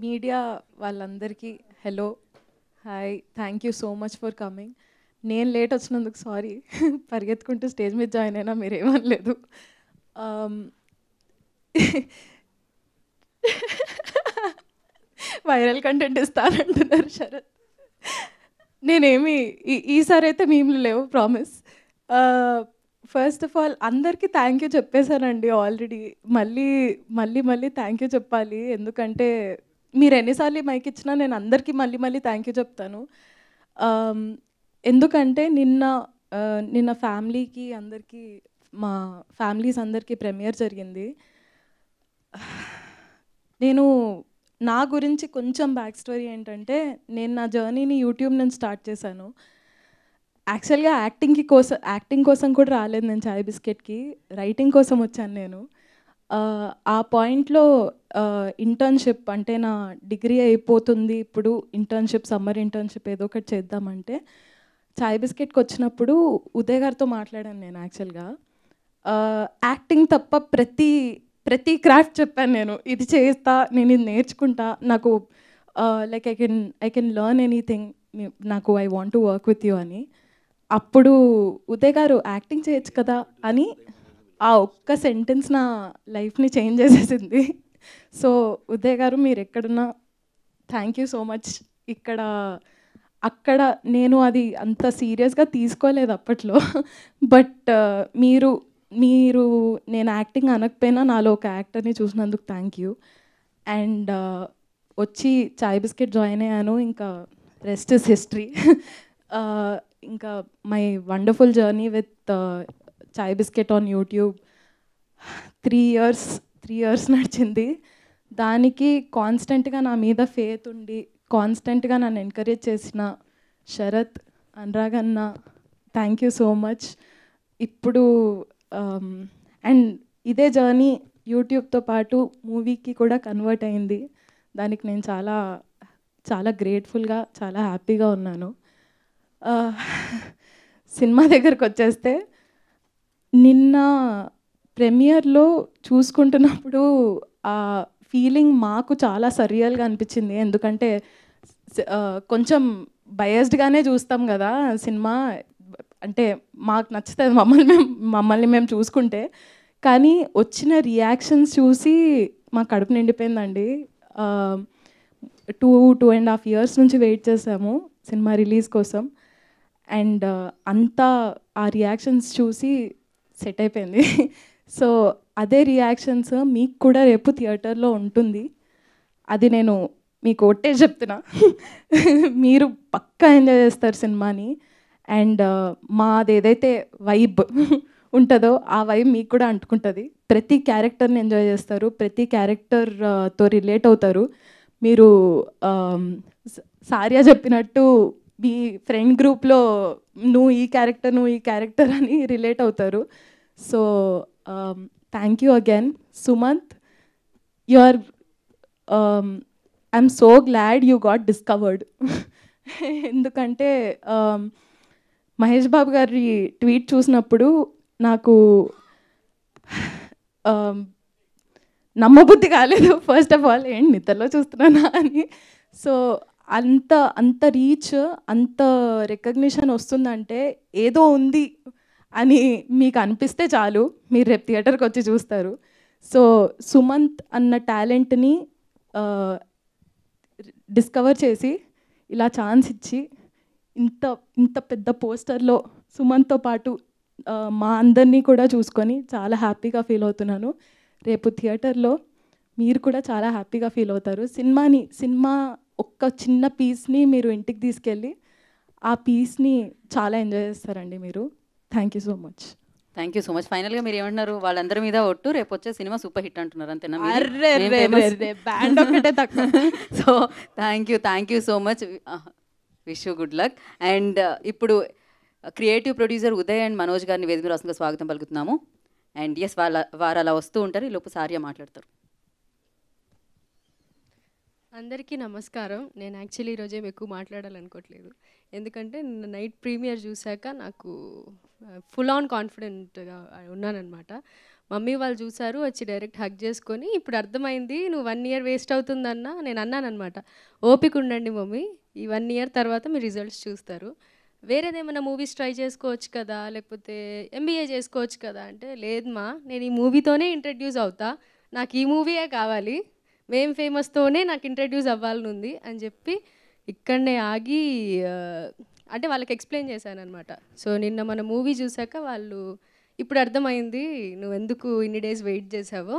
Media వాళ్ళందరికీ hello hi thank you so much for coming. నేను late వచ్చినందుకు sorry. పరిగెత్తుకుంటూ స్టేజ్ మీద జాయిన్ అయినా మీరు ఏమనలేదు. వైరల్ కంటెంట్ ఇస్తానంటున్నారు శరత్. నేనేమి ఈ- ఈసారి అయితే మేము లేవు ప్రామిస్ ఫస్ట్ ఆఫ్ ఆల్ అందరికీ థ్యాంక్ యూ చెప్పేశానండి ఆల్రెడీ మళ్ళీ మళ్ళీ మళ్ళీ థ్యాంక్ యూ చెప్పాలి. ఎందుకంటే మీరు ఎన్నిసార్లు మైక్ ఇచ్చినా నేను అందరికీ మళ్ళీ మళ్ళీ థ్యాంక్ యూ చెప్తాను. Um, ఎందుకంటే నిన్న uh, నిన్న ఫ్యామిలీకి అందరికీ మా ఫ్యామిలీస్ అందరికీ ప్రెమియర్ జరిగింది. నేను నా గురించి కొంచెం బ్యాక్ స్టోరీ ఏంటంటే నేను నా జర్నీని యూట్యూబ్ నుంచి స్టార్ట్ చేశాను. యాక్చువల్గా యాక్టింగ్కి కోసం యాక్టింగ్ కోసం కూడా రాలేదు నేను చాయ్ బిస్కెట్కి. రైటింగ్ కోసం వచ్చాను నేను. ఆ, పాయింట్లో ఇంటర్న్షిప్ అంటే నా డిగ్రీ అయిపోతుంది. ఇప్పుడు ఇంటర్న్షిప్ సమ్మర్ ఇంటర్న్షిప్ ఏదో ఒకటి చేద్దామంటే చాయ్ బిస్కెట్కి వచ్చినప్పుడు ఉదయ్ గారితో మాట్లాడాను నేను యాక్చువల్గా యాక్టింగ్ తప్ప ప్రతి ప్రతి క్రాఫ్ట్ చెప్పాను నేను. ఇది చేస్తా నేను ఇది నేర్చుకుంటా నాకు like I can I can learn anything నాకు I want to work with you అని. అప్పుడు ఉదయ్ గారు యాక్టింగ్ చేయొచ్చు కదా అని ఆ ఒక్క సెంటెన్స్ నా లైఫ్ని చేంజ్ చేసేసింది. సో ఉదయ్ గారు మీరు ఎక్కడున్నా థ్యాంక్ యూ సో మచ్ ఇక్కడ అక్కడ నేను అది అంత సీరియస్గా తీసుకోలేదు అప్పట్లో. బట్ uh, మీరు మీరు నేను యాక్టింగ్ అనకపోయినా నాలో ఒక యాక్టర్ని చూసినందుకు థ్యాంక్ యూ అండ్ వచ్చి చాయ్ బిస్కెట్ జాయిన్ అయ్యాను. ఇంకా రెస్ట్ ఇస్ హిస్టరీ ఇంకా my wonderful journey with Chai biscuit on YouTube. Three years three years నడిచింది. దానికి కాన్స్టెంట్గా నా మీద ఫేత్ ఉండి కాన్స్టెంట్గా నన్ను ఎంకరేజ్ చేసిన శరత్ అనురాగ్ అన్న థ్యాంక్ యూ సో మచ్ ఇప్పుడు um, అండ్ ఇదే జర్నీ యూట్యూబ్తో పాటు మూవీకి కూడా కన్వర్ట్ అయింది. దానికి నేను చాలా చాలా గ్రేట్ఫుల్గా చాలా హ్యాపీగా ఉన్నాను. సినిమా దగ్గరకు వచ్చేస్తే నిన్న ప్రెమియర్లో చూసుకుంటున్నప్పుడు ఆ ఫీలింగ్ మాకు చాలా సరియల్గా అనిపించింది. ఎందుకంటే కొంచెం బయస్డ్గానే చూస్తాం కదా సినిమా. అంటే మాకు నచ్చుతుంది మమ్మల్ని మేము మమ్మల్ని మేము చూసుకుంటే. కానీ వచ్చిన రియాక్షన్స్ చూసి మా కడుపు నిండిపోయిందండి. Two two and half years నుంచి వెయిట్ చేసాము సినిమా రిలీజ్ కోసం. అండ్ అంతా ఆ రియాక్షన్స్ చూసి సెట్ అయిపోయింది సో అదే రియాక్షన్స్ మీకు కూడా రేపు థియేటర్లో ఉంటుంది. అది నేను మీకు ఒట్టే చెప్తున్నా. మీరు పక్కా ఎంజాయ్ చేస్తారు సినిమాని. అండ్ మాది ఏదైతే వైబ్ ఉంటుందో ఆ వైబ్ మీకు కూడా అంటుకుంటుంది. ప్రతి క్యారెక్టర్ని ఎంజాయ్ చేస్తారు. ప్రతి క్యారెక్టర్తో రిలేట్ అవుతారు. మీరు సారియా చెప్పినట్టు మీ ఫ్రెండ్ గ్రూప్లో నువ్వు ఈ క్యారెక్టర్ నువ్వు ఈ క్యారెక్టర్ అని రిలేట్ అవుతారు. So thank you again Sumanth you are I'm so glad you got discovered ఎందుకంటే um, మహేష్ బాబు గారి ట్వీట్ చూసినప్పుడు నాకు um, నమ్మబుద్ధి కాలేదు. ఫస్ట్ ఆఫ్ ఆల్ ఏంటి నిద్రలో చూస్తున్నానా అని. సో అంత అంత రీచ్ అంత రికగ్నిషన్ వస్తుందంటే ఏదో ఉంది. అని మీకు అనిపిస్తే చాలు. మీరు రేపు థియేటర్కి వచ్చి చూస్తారు. సో సుమంత్ అన్న టాలెంట్ని డిస్కవర్ చేసి ఇలా ఛాన్స్ ఇచ్చి ఇంత ఇంత పెద్ద పోస్టర్లో సుమంత్తో పాటు మా అందరినీ కూడా చూసుకొని చాలా హ్యాపీగా ఫీల్ అవుతున్నాను. రేపు థియేటర్లో మీరు కూడా చాలా హ్యాపీగా ఫీల్ అవుతారు. సినిమాని సినిమా ఒక్క చిన్న పీస్ని మీరు ఇంటికి తీసుకెళ్ళి ఆ పీస్ని చాలా ఎంజాయ్ చేస్తారండి మీరు. Thank you so much thank you so much ఫైనల్గా మీరు ఏమంటున్నారు? వాళ్ళందరి మీద ఒట్టు రేపు వచ్చే సినిమా సూపర్ హిట్ అంటున్నారు అంతేనా తక్కువ. So thank you thank you so much wish you good luck and ఇప్పుడు creative producer Uday and Manoj గారిని వేదిక రాసుగా స్వాగతం పలుకుతున్నాము. అండ్ ఎస్ వాళ్ళ వారు అలా వస్తూ ఉంటారు ఈ లోపు సారియా మాట్లాడతారు. అందరికీ నమస్కారం. నేను యాక్చువల్లీ ఈరోజు ఏం ఎక్కువ మాట్లాడాలనుకోవట్లేదు. ఎందుకంటే నిన్న నైట్ ప్రీమియర్ చూశాక నాకు ఫుల్ ఆన్ కాన్ఫిడెంట్గా ఉన్నానన్నమాట. మమ్మీ వాళ్ళు చూసారు వచ్చి డైరెక్ట్ హక్ చేసుకొని ఇప్పుడు అర్థమైంది నువ్వు వన్ ఇయర్ వేస్ట్ అవుతుందన్న నేను అన్నానమాట ఓపిక ఉండండి మమ్మీ ఈ వన్ ఇయర్ తర్వాత మీ రిజల్ట్స్ చూస్తారు. వేరేదేమైనా మూవీస్ ట్రై చేసుకోవచ్చు కదా లేకపోతే ఎంబీఏ చేసుకోవచ్చు కదా అంటే లేదు మా నేను ఈ మూవీతోనే ఇంట్రడ్యూస్ అవుతా నాకు ఈ మూవీయే కావాలి మేం ఫేమస్తోనే నాకు ఇంట్రడ్యూస్ అవ్వాలని ఉంది అని చెప్పి ఇక్కడనే ఆగి అంటే వాళ్ళకి ఎక్స్ప్లెయిన్ చేశాను అనమాట సో నిన్న మన మూవీ చూసాక వాళ్ళు ఇప్పుడు అర్థమైంది నువ్వు ఎందుకు ఇన్ని డేస్ వెయిట్ చేసావో?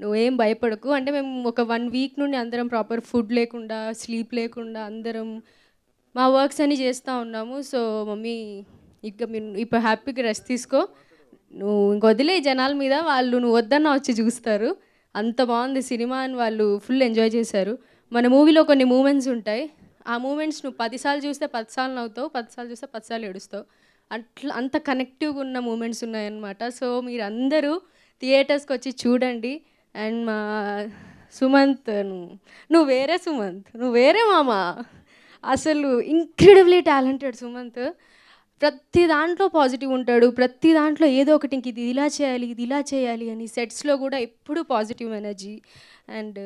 నువ్వేం భయపడకు. అంటే మేము ఒక వన్ వీక్ నుండి అందరం ప్రాపర్ ఫుడ్ లేకుండా స్లీప్ లేకుండా అందరం మా వర్క్స్ అన్నీ చేస్తూ ఉన్నాము. సో మమ్మీ ఇక మీరు ఇప్పుడు హ్యాపీగా రెస్ట్ తీసుకో. నువ్వు ఇంక వదిలే జనాల మీద వాళ్ళు నువ్వు వద్దన్నా వచ్చి చూస్తారు. అంత బాగుంది సినిమా అని వాళ్ళు ఫుల్ ఎంజాయ్ చేశారు. మన మూవీలో కొన్ని మూమెంట్స్ ఉంటాయి. ఆ మూమెంట్స్ నువ్వు పదిసార్లు చూస్తే పదిసార్లు నవ్వుతావు పదిసార్లు చూస్తే పదిసార్లు ఏడుస్తావు. అట్లా అంత కనెక్టివ్గా ఉన్న మూమెంట్స్ ఉన్నాయన్నమాట. సో మీరు అందరూ థియేటర్స్కి వచ్చి చూడండి. అండ్ మా సుమంత్ నువ్వు నువ్వు వేరే సుమంత్ నువ్వు వేరే మామ. అసలు ఇంక్రెడిబ్లీ టాలెంటెడ్ సుమంత్. ప్రతి దాంట్లో పాజిటివ్ ఉంటాడు. ప్రతి దాంట్లో ఏదో ఒకటి ఇంక ఇది ఇలా చేయాలి ఇది ఇలా చేయాలి అని సెట్స్లో కూడా ఎప్పుడూ positive energy and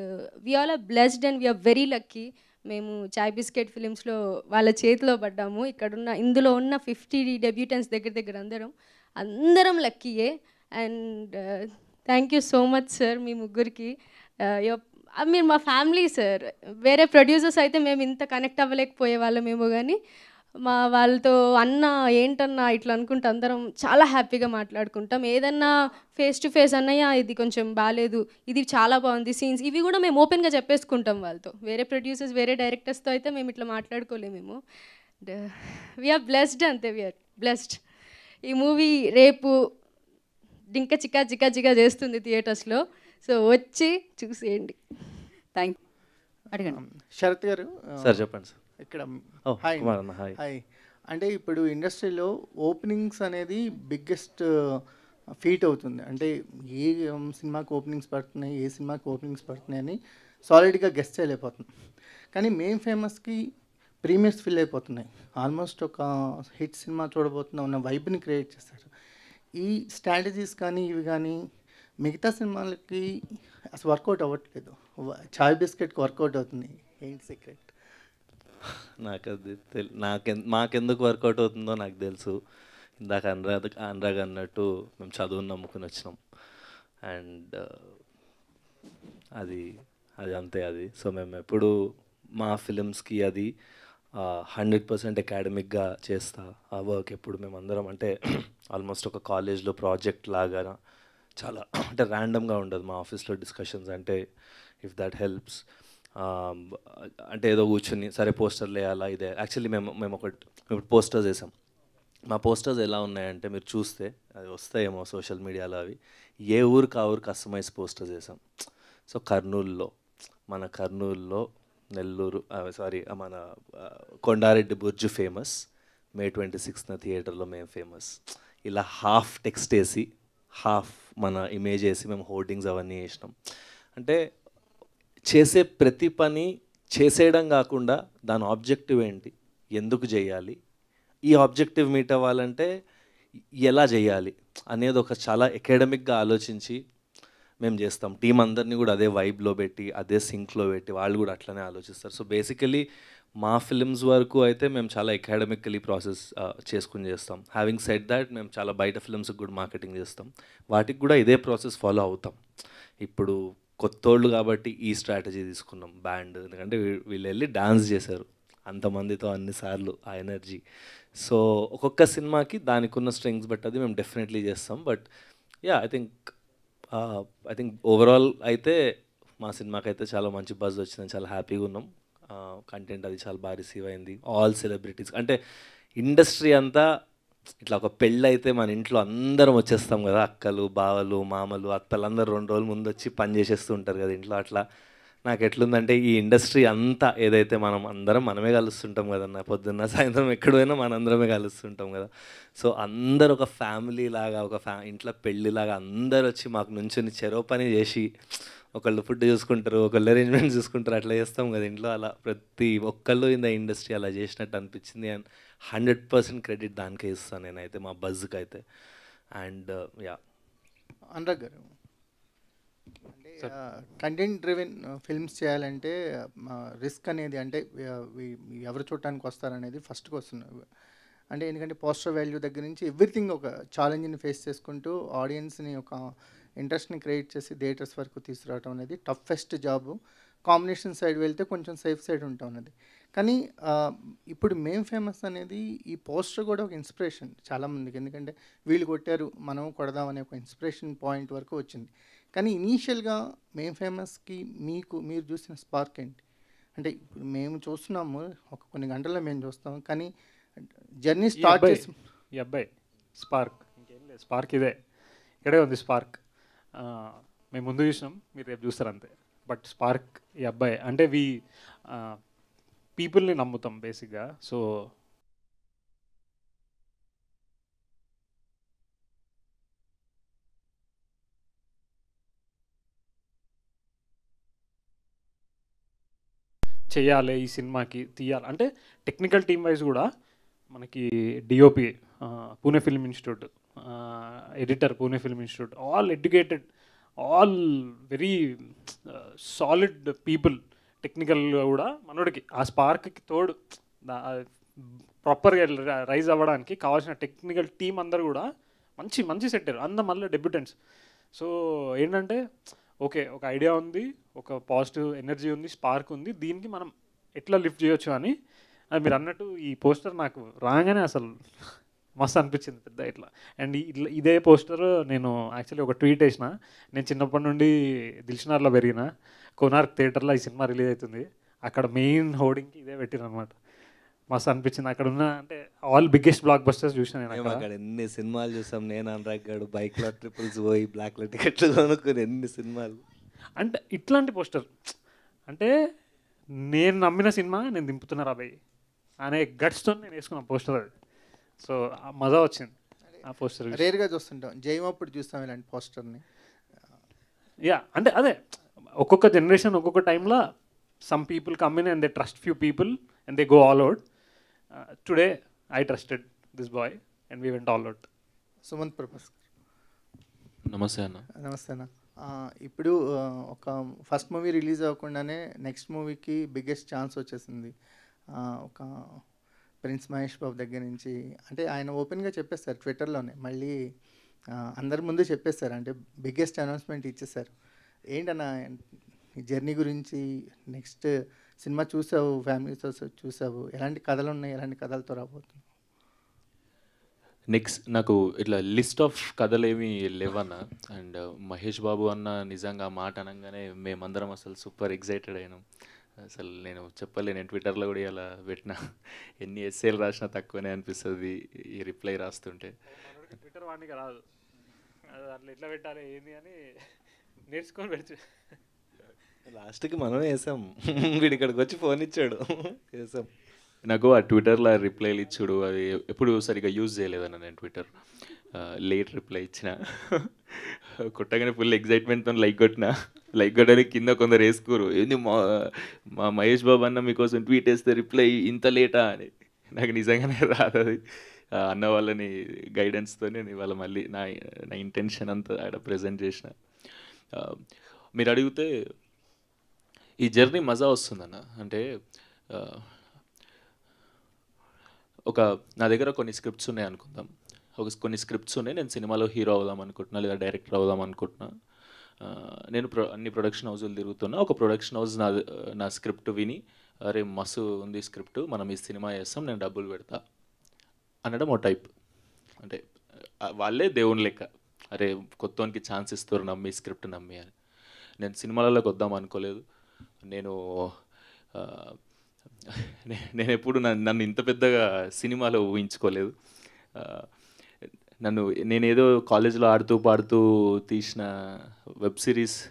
we're are blessed and we're very lucky మేము చాయ్ బిస్కెట్ ఫిలిమ్స్లో వాళ్ళ చేతిలో పడ్డాము. ఇక్కడున్న ఇందులో ఉన్న ఫిఫ్టీ డెబ్యూటెన్స్ దగ్గర దగ్గర అందరం అందరం లక్కీయే and thank you so much sir మీ ముగ్గురికి. Uh, మీరు మా ఫ్యామిలీ సార్ వేరే ప్రొడ్యూసర్స్ అయితే మేము ఇంత కనెక్ట్ అవ్వలేకపోయే వాళ్ళమేమో కానీ మా వాళ్ళతో అన్న ఏంటన్నా ఇట్లా అనుకుంటే అందరం చాలా హ్యాపీగా మాట్లాడుకుంటాం. ఏదన్నా ఫేస్ టు ఫేస్ అన్నయ్య ఇది కొంచెం బాగాలేదు ఇది చాలా బాగుంది సీన్స్ ఇవి కూడా మేము ఓపెన్గా చెప్పేసుకుంటాం వాళ్ళతో. వేరే ప్రొడ్యూసర్స్ వేరే డైరెక్టర్స్తో అయితే మేము ఇట్లా మాట్లాడుకోలేమేమో వీఆర్ బ్లెస్డ్ అంతే వీఆర్ బ్లెస్డ్ ఈ మూవీ రేపు ఇంకా చికా చికా చికా చేస్తుంది థియేటర్స్లో సో వచ్చి చూసేయండి. థ్యాంక్ అడగండి. శరత్ గారు సార్ చెప్పండి సార్. ఇక్కడ హాయ్ కుమార్ అన్న, హాయ్. హాయ్ అంటే ఇప్పుడు ఇండస్ట్రీలో ఓపెనింగ్స్ అనేది బిగ్గెస్ట్ ఫీట్ అవుతుంది. అంటే ఏ సినిమాకి ఓపెనింగ్స్ పడుతున్నాయి ఏ సినిమాకి ఓపెనింగ్స్ పడుతున్నాయి అని సాలిడ్గా గెస్ట్ చేయలేకపోతున్నాం. కానీ మెయిన్ ఫేమస్కి ప్రీమియర్స్ ఫిల్ అయిపోతున్నాయి. ఆల్మోస్ట్ ఒక హిట్ సినిమా చూడబోతున్న ఉన్న వైబ్ని క్రియేట్ చేస్తారు ఈ స్ట్రాటజీస్ కానీ ఇవి కానీ మిగతా సినిమాలకి అసలు వర్కౌట్ అవ్వట్లేదు. చాయ్ బిస్కెట్కి వర్కౌట్ అవుతుంది. ఏంటి సీక్రెట్ నాకు అది తెలి నాకె మాకెందుకు వర్కౌట్ అవుతుందో నాకు తెలుసు. ఇందాక అనురాధ అనురాగ్ అన్నట్టు మేము చదువుని నమ్ముకుని వచ్చినాం. అండ్ అది అది అంతే అది. సో మేము ఎప్పుడు మా ఫిలిమ్స్కి అది హండ్రెడ్ పర్సెంట్ అకాడమిక్గా చేస్తా. ఆ వర్క్ ఎప్పుడు మేమందరం అంటే ఆల్మోస్ట్ ఒక కాలేజ్లో ప్రాజెక్ట్ లాగా చాలా అంటే ర్యాండమ్గా ఉండదు మా ఆఫీస్లో డిస్కషన్స్ అంటే ఇఫ్ దట్ హెల్ప్స్. అంటే ఏదో కూర్చుని సరే పోస్టర్లు వేయాలా ఇదే. యాక్చువల్లీ మేము మేము ఒకటి ఇప్పుడు పోస్టర్స్ వేసాం. మా పోస్టర్స్ ఎలా ఉన్నాయంటే మీరు చూస్తే అది వస్తాయేమో సోషల్ మీడియాలో అవి. ఏ ఊరికి ఆ ఊరు కస్టమైజ్ పోస్టర్స్ వేసాం. సో కర్నూలులో మన కర్నూలులో నెల్లూరు సారీ మన Kondareddy Burju famous May twenty సిక్స్త్న థియేటర్లో మేము ఫేమస్ ఇలా హాఫ్ టెక్స్ట్ వేసి హాఫ్ మన ఇమేజ్ వేసి మేము హోర్డింగ్స్ అవన్నీ వేసినాం. అంటే చేసే ప్రతి పని చేసేయడం కాకుండా దాని ఆబ్జెక్టివ్ ఏంటి? ఎందుకు చేయాలి? ఈ ఆబ్జెక్టివ్ మీట్ అవ్వాలంటే ఎలా చేయాలి? అనేది ఒక చాలా అకాడమిక్గా ఆలోచించి మేము చేస్తాం. టీం అందరినీ కూడా అదే వైబ్లో పెట్టి అదే సింక్లో పెట్టి వాళ్ళు కూడా అట్లనే ఆలోచిస్తారు. సో బేసికలీ మా ఫిల్మ్స్ వరకు అయితే మేము చాలా అకాడమికలీ ప్రాసెస్ చేసుకుని చేస్తాం. హ్యావింగ్ సెట్ దాట్ మేము చాలా బయట ఫిల్మ్స్కి కూడా మార్కెటింగ్ చేస్తాం. వాటికి కూడా ఇదే ప్రాసెస్ ఫాలో అవుతాం. ఇప్పుడు కొత్తోళ్ళు కాబట్టి ఈ స్ట్రాటజీ తీసుకున్నాం బ్యాండ్. ఎందుకంటే వీళ్ళు వెళ్ళి డాన్స్ చేశారు. అంతమందితో అన్నిసార్లు ఆ ఎనర్జీ. సో ఒక్కొక్క సినిమాకి దానికి ఉన్న స్ట్రింగ్స్ బట్ అది మేము డెఫినెట్లీ చేస్తాం. But yeah I think I think overall అయితే మా సినిమాకి అయితే చాలా మంచి బజ్ వచ్చిందని చాలా హ్యాపీగా ఉన్నాం. కంటెంట్ అది చాలా బాగా రిసీవ్ అయింది. ఆల్ సెలబ్రిటీస్ అంటే ఇండస్ట్రీ అంతా ఇట్లా ఒక పెళ్ళి అయితే మన ఇంట్లో అందరం వచ్చేస్తాం కదా అక్కలు బావలు మామలు అత్తలు అందరూ రెండు రోజుల ముందు వచ్చి పని చేసేస్తూ ఉంటారు కదా ఇంట్లో. అట్లా నాకు ఎట్లుందంటే ఈ ఇండస్ట్రీ అంతా ఏదైతే మనం అందరం మనమే కలుస్తుంటాం కదన్న పొద్దున్న సాయంత్రం ఎక్కడైనా మనందరమే కలుస్తుంటాం కదా. సో అందరు ఒక ఫ్యామిలీ లాగా ఒక ఫ్యా ఇంట్లో పెళ్ళిలాగా అందరు వచ్చి మాకు నుంచుని చెరో పని చేసి ఒకళ్ళు ఫుడ్ చూసుకుంటారు ఒకళ్ళు అరేంజ్మెంట్ చూసుకుంటారు అట్లా చేస్తాం కదా ఇంట్లో అలా. ప్రతి ఒక్కళ్ళు ఇన్ ద ఇండస్ట్రీ అలా చేసినట్టు అనిపించింది అండ్ హండ్రెడ్ పర్సెంట్ క్రెడిట్ దానికే ఇస్తాను నేనైతే మా బజ్కి అయితే అండ్ యా అనురాగ్ గారు అంటే కంటెంట్ డ్రివెన్ ఫిల్మ్స్ చేయాలంటే రిస్క్ అనేది అంటే ఎవరు చూడటానికి వస్తారనేది ఫస్ట్కి వస్తుంది అంటే ఎందుకంటే పోస్టర్ వాల్యూ దగ్గర నుంచి ఎవ్రీథింగ్ ఒక ఛాలెంజ్ని ఫేస్ చేసుకుంటూ ఆడియన్స్ని ఒక ఇంట్రెస్ట్ని క్రియేట్ చేసి థియేటర్స్ వరకు తీసుకురావడం అనేది టఫెస్ట్ జాబ్. కాంబినేషన్ సైడ్ వెళ్తే కొంచెం సేఫ్ సైడ్ ఉంటా ఉన్నది కానీ ఇప్పుడు మేం ఫేమస్ అనేది ఈ పోస్టర్ కూడా ఒక ఇన్స్పిరేషన్ చాలామందికి ఎందుకంటే వీళ్ళు కొట్టారు మనం కొడదాం అనే ఒక ఇన్స్పిరేషన్ పాయింట్ వరకు వచ్చింది. కానీ ఇనీషియల్గా మేం ఫేమస్కి మీకు మీరు చూసిన స్పార్క్ ఏంటి? అంటే ఇప్పుడు మేము చూస్తున్నాము ఒక కొన్ని గంటల్లో మేము చూస్తాం. కానీ జర్నీ స్టార్ట్ చేసి అబ్బాయి స్పార్క్. ఇంకేం లేదు. స్పార్క్ ఇదే. ఇక్కడే ఉంది స్పార్క్. మేము ముందు చూసినాం మీరు రేపు చూస్తారు అంతే. బట్ స్పార్క్ ఈ అబ్బాయి అంటే వి పీపుల్ని నమ్ముతాం బేసిక్గా సో చేయాలి ఈ సినిమాకి తీయాలి. అంటే టెక్నికల్ టీమ్ వైజ్ కూడా మనకి DOP Pune film institute editor Pune film institute all educated all very solid people టెక్నికల్గా కూడా మనోడికి. ఆ స్పార్క్కి తోడు ప్రాపర్గా రైజ్ అవ్వడానికి కావాల్సిన టెక్నికల్ టీం అందరు కూడా మంచి మంచి సెట్టారు అంద మళ్ళీ డెబ్యూటెంట్స్ సో ఏంటంటే ఓకే ఒక ఐడియా ఉంది ఒక పాజిటివ్ ఎనర్జీ ఉంది స్పార్క్ ఉంది దీనికి మనం ఎట్లా లిఫ్ట్ చేయొచ్చు అని అది మీరు అన్నట్టు ఈ పోస్టర్ నాకు రాగానే అసలు మస్తు అనిపించింది పెద్ద ఇట్లా. అండ్ ఇట్లా ఇదే పోస్టర్ నేను యాక్చువల్లీ ఒక ట్వీట్ వేసిన. నేను చిన్నప్పటి నుండి దిల్షనార్లో పెరిగిన. కోనార్క్ థియేటర్లో ఈ సినిమా రిలీజ్ అవుతుంది. అక్కడ మెయిన్ హోర్డింగ్కి ఇదే పెట్టిన అనమాట మస్తు అనిపించింది. అక్కడ ఉన్న అంటే ఆల్ బిగ్గెస్ట్ బ్లాక్ బస్టర్స్ చూసాను నేను అక్కడ. ఎన్ని సినిమాలు చూసాం? నేను అనురాగ్ గారు బైక్లో ట్రిపుల్స్ పోయి బ్లాక్లో టికెట్లు కొనుక్కుని ఎన్ని సినిమాలు? అంటే ఇట్లాంటి పోస్టర్. అంటే నేను నమ్మిన సినిమా నేను దింపుతున్నా రాబాయ్. అనే గట్స్తో నేను వేసుకున్న పోస్టర్ అది. సో ఆ మజా వచ్చింది. ఆ పోస్టర్ రేర్గా చూస్తుంటాం. జైమ్ అప్పుడు చూస్తాం ఇలాంటి పోస్టర్ని. యా అంటే అదే ఒక్కొక్క జనరేషన్ ఒక్కొక్క టైంలో some people come in and they trust few people and they go all out today I trusted this boy and we went all out Sumanth Prabhas నమస్తే అన్న. నమస్తే అన్న. ఇప్పుడు ఒక ఫస్ట్ మూవీ రిలీజ్ అవ్వకుండానే నెక్స్ట్ మూవీకి బిగ్గెస్ట్ ఛాన్స్ వచ్చేసింది. ఆ, ఒక ప్రిన్స్ మహేష్ బాబు దగ్గర నుంచి అంటే ఆయన ఓపెన్గా చెప్పేస్తారు ట్విట్టర్లోనే. మళ్ళీ అందరి ముందు చెప్పేస్తారు. అంటే బిగ్గెస్ట్ అనౌన్స్మెంట్ ఇచ్చేస్తారు. ఏంటన్నా ఈ జర్నీ గురించి నెక్స్ట్ సినిమా చూసావు ఫ్యామిలీతో చూసావు ఎలాంటి కథలు ఉన్నాయి ఎలాంటి కథలతో రాబోతుంది నెక్స్ట్ నాకు ఇట్లా లిస్ట్ ఆఫ్ కథలు ఏమీ లేవన్న అండ్ మహేష్ బాబు అన్న నిజంగా మాట అనగానే మేమందరం అసలు సూపర్ ఎగ్జైటెడ్ అయినాం. అసలు నేను చెప్పలేను నేను ట్విట్టర్లో కూడా ఇలా పెట్టిన. ఎన్ని ఎస్ఏలు రాసినా తక్కువనే అనిపిస్తుంది ఈ రిప్లై రాస్తుంటే. ట్విట్టర్ వాడికి రాదు. అట్లా ఎట్లా పెట్టాలి ఏంది అని నేర్చుకొని పెడితే లాస్ట్కి మనం వేసాం వీడి ఇక్కడికి వచ్చి ఫోన్ ఇచ్చాడు. వేసాం నాకు ఆ ట్విట్టర్లో రిప్లైలు ఇచ్చుడు అది ఎప్పుడు సరిగా యూజ్ చేయలేదన్న నేను ట్విట్టర్ లేట్ రిప్లై ఇచ్చిన. కొట్టగానే ఫుల్ ఎగ్జైట్మెంట్తో లైక్ కొట్టిన. లైక్ కొట్టడానికి కింద కొందరు వేసుకోరు. ఏంది మా మా మహేష్ బాబు అన్న మీకోసం ట్వీట్ వేస్తే రిప్లై ఇంత లేటా అని. నాకు నిజంగానే రాదు అది. అన్న వాళ్ళని గైడెన్స్తో నేను ఇవాళ మళ్ళీ నా నా ఇంటెన్షన్ అంతా ఆడ ప్రజెంట్ చేసిన. మీరు అడిగితే ఈ జర్నీ మజా వస్తుందన్న. అంటే ఒక నా దగ్గర కొన్ని స్క్రిప్ట్స్ ఉన్నాయి అనుకుందాం. ఒక కొన్ని స్క్రిప్ట్స్ ఉన్నాయి. నేను సినిమాలో హీరో అవుదాం అనుకుంటున్నా లేదా డైరెక్టర్ అవుదాం అనుకుంటున్నా. నేను ప్రొ అన్ని ప్రొడక్షన్ హౌస్లు తిరుగుతున్నా. ఒక ప్రొడక్షన్ హౌస్ నా నా స్క్రిప్ట్ విని అరే మస్తు ఉంది స్క్రిప్ట్ మనం ఈ సినిమా చేస్తాం నేను డబ్బులు పెడతా అనడం ఓ టైప్. అంటే వాళ్ళే దేవుని లెక్క. అరే కొత్తోనికి ఛాన్స్ ఇస్తారు నమ్మి స్క్రిప్ట్ నమ్మి అని. నేను సినిమాలలోకి వద్దాం అనుకోలేదు. నేను నేను ఎప్పుడు నన్ను నన్ను ఇంత పెద్దగా సినిమాలో ఊహించుకోలేదు. నన్ను నేనేదో కాలేజ్లో ఆడుతూ పాడుతూ తీసిన వెబ్ సిరీస్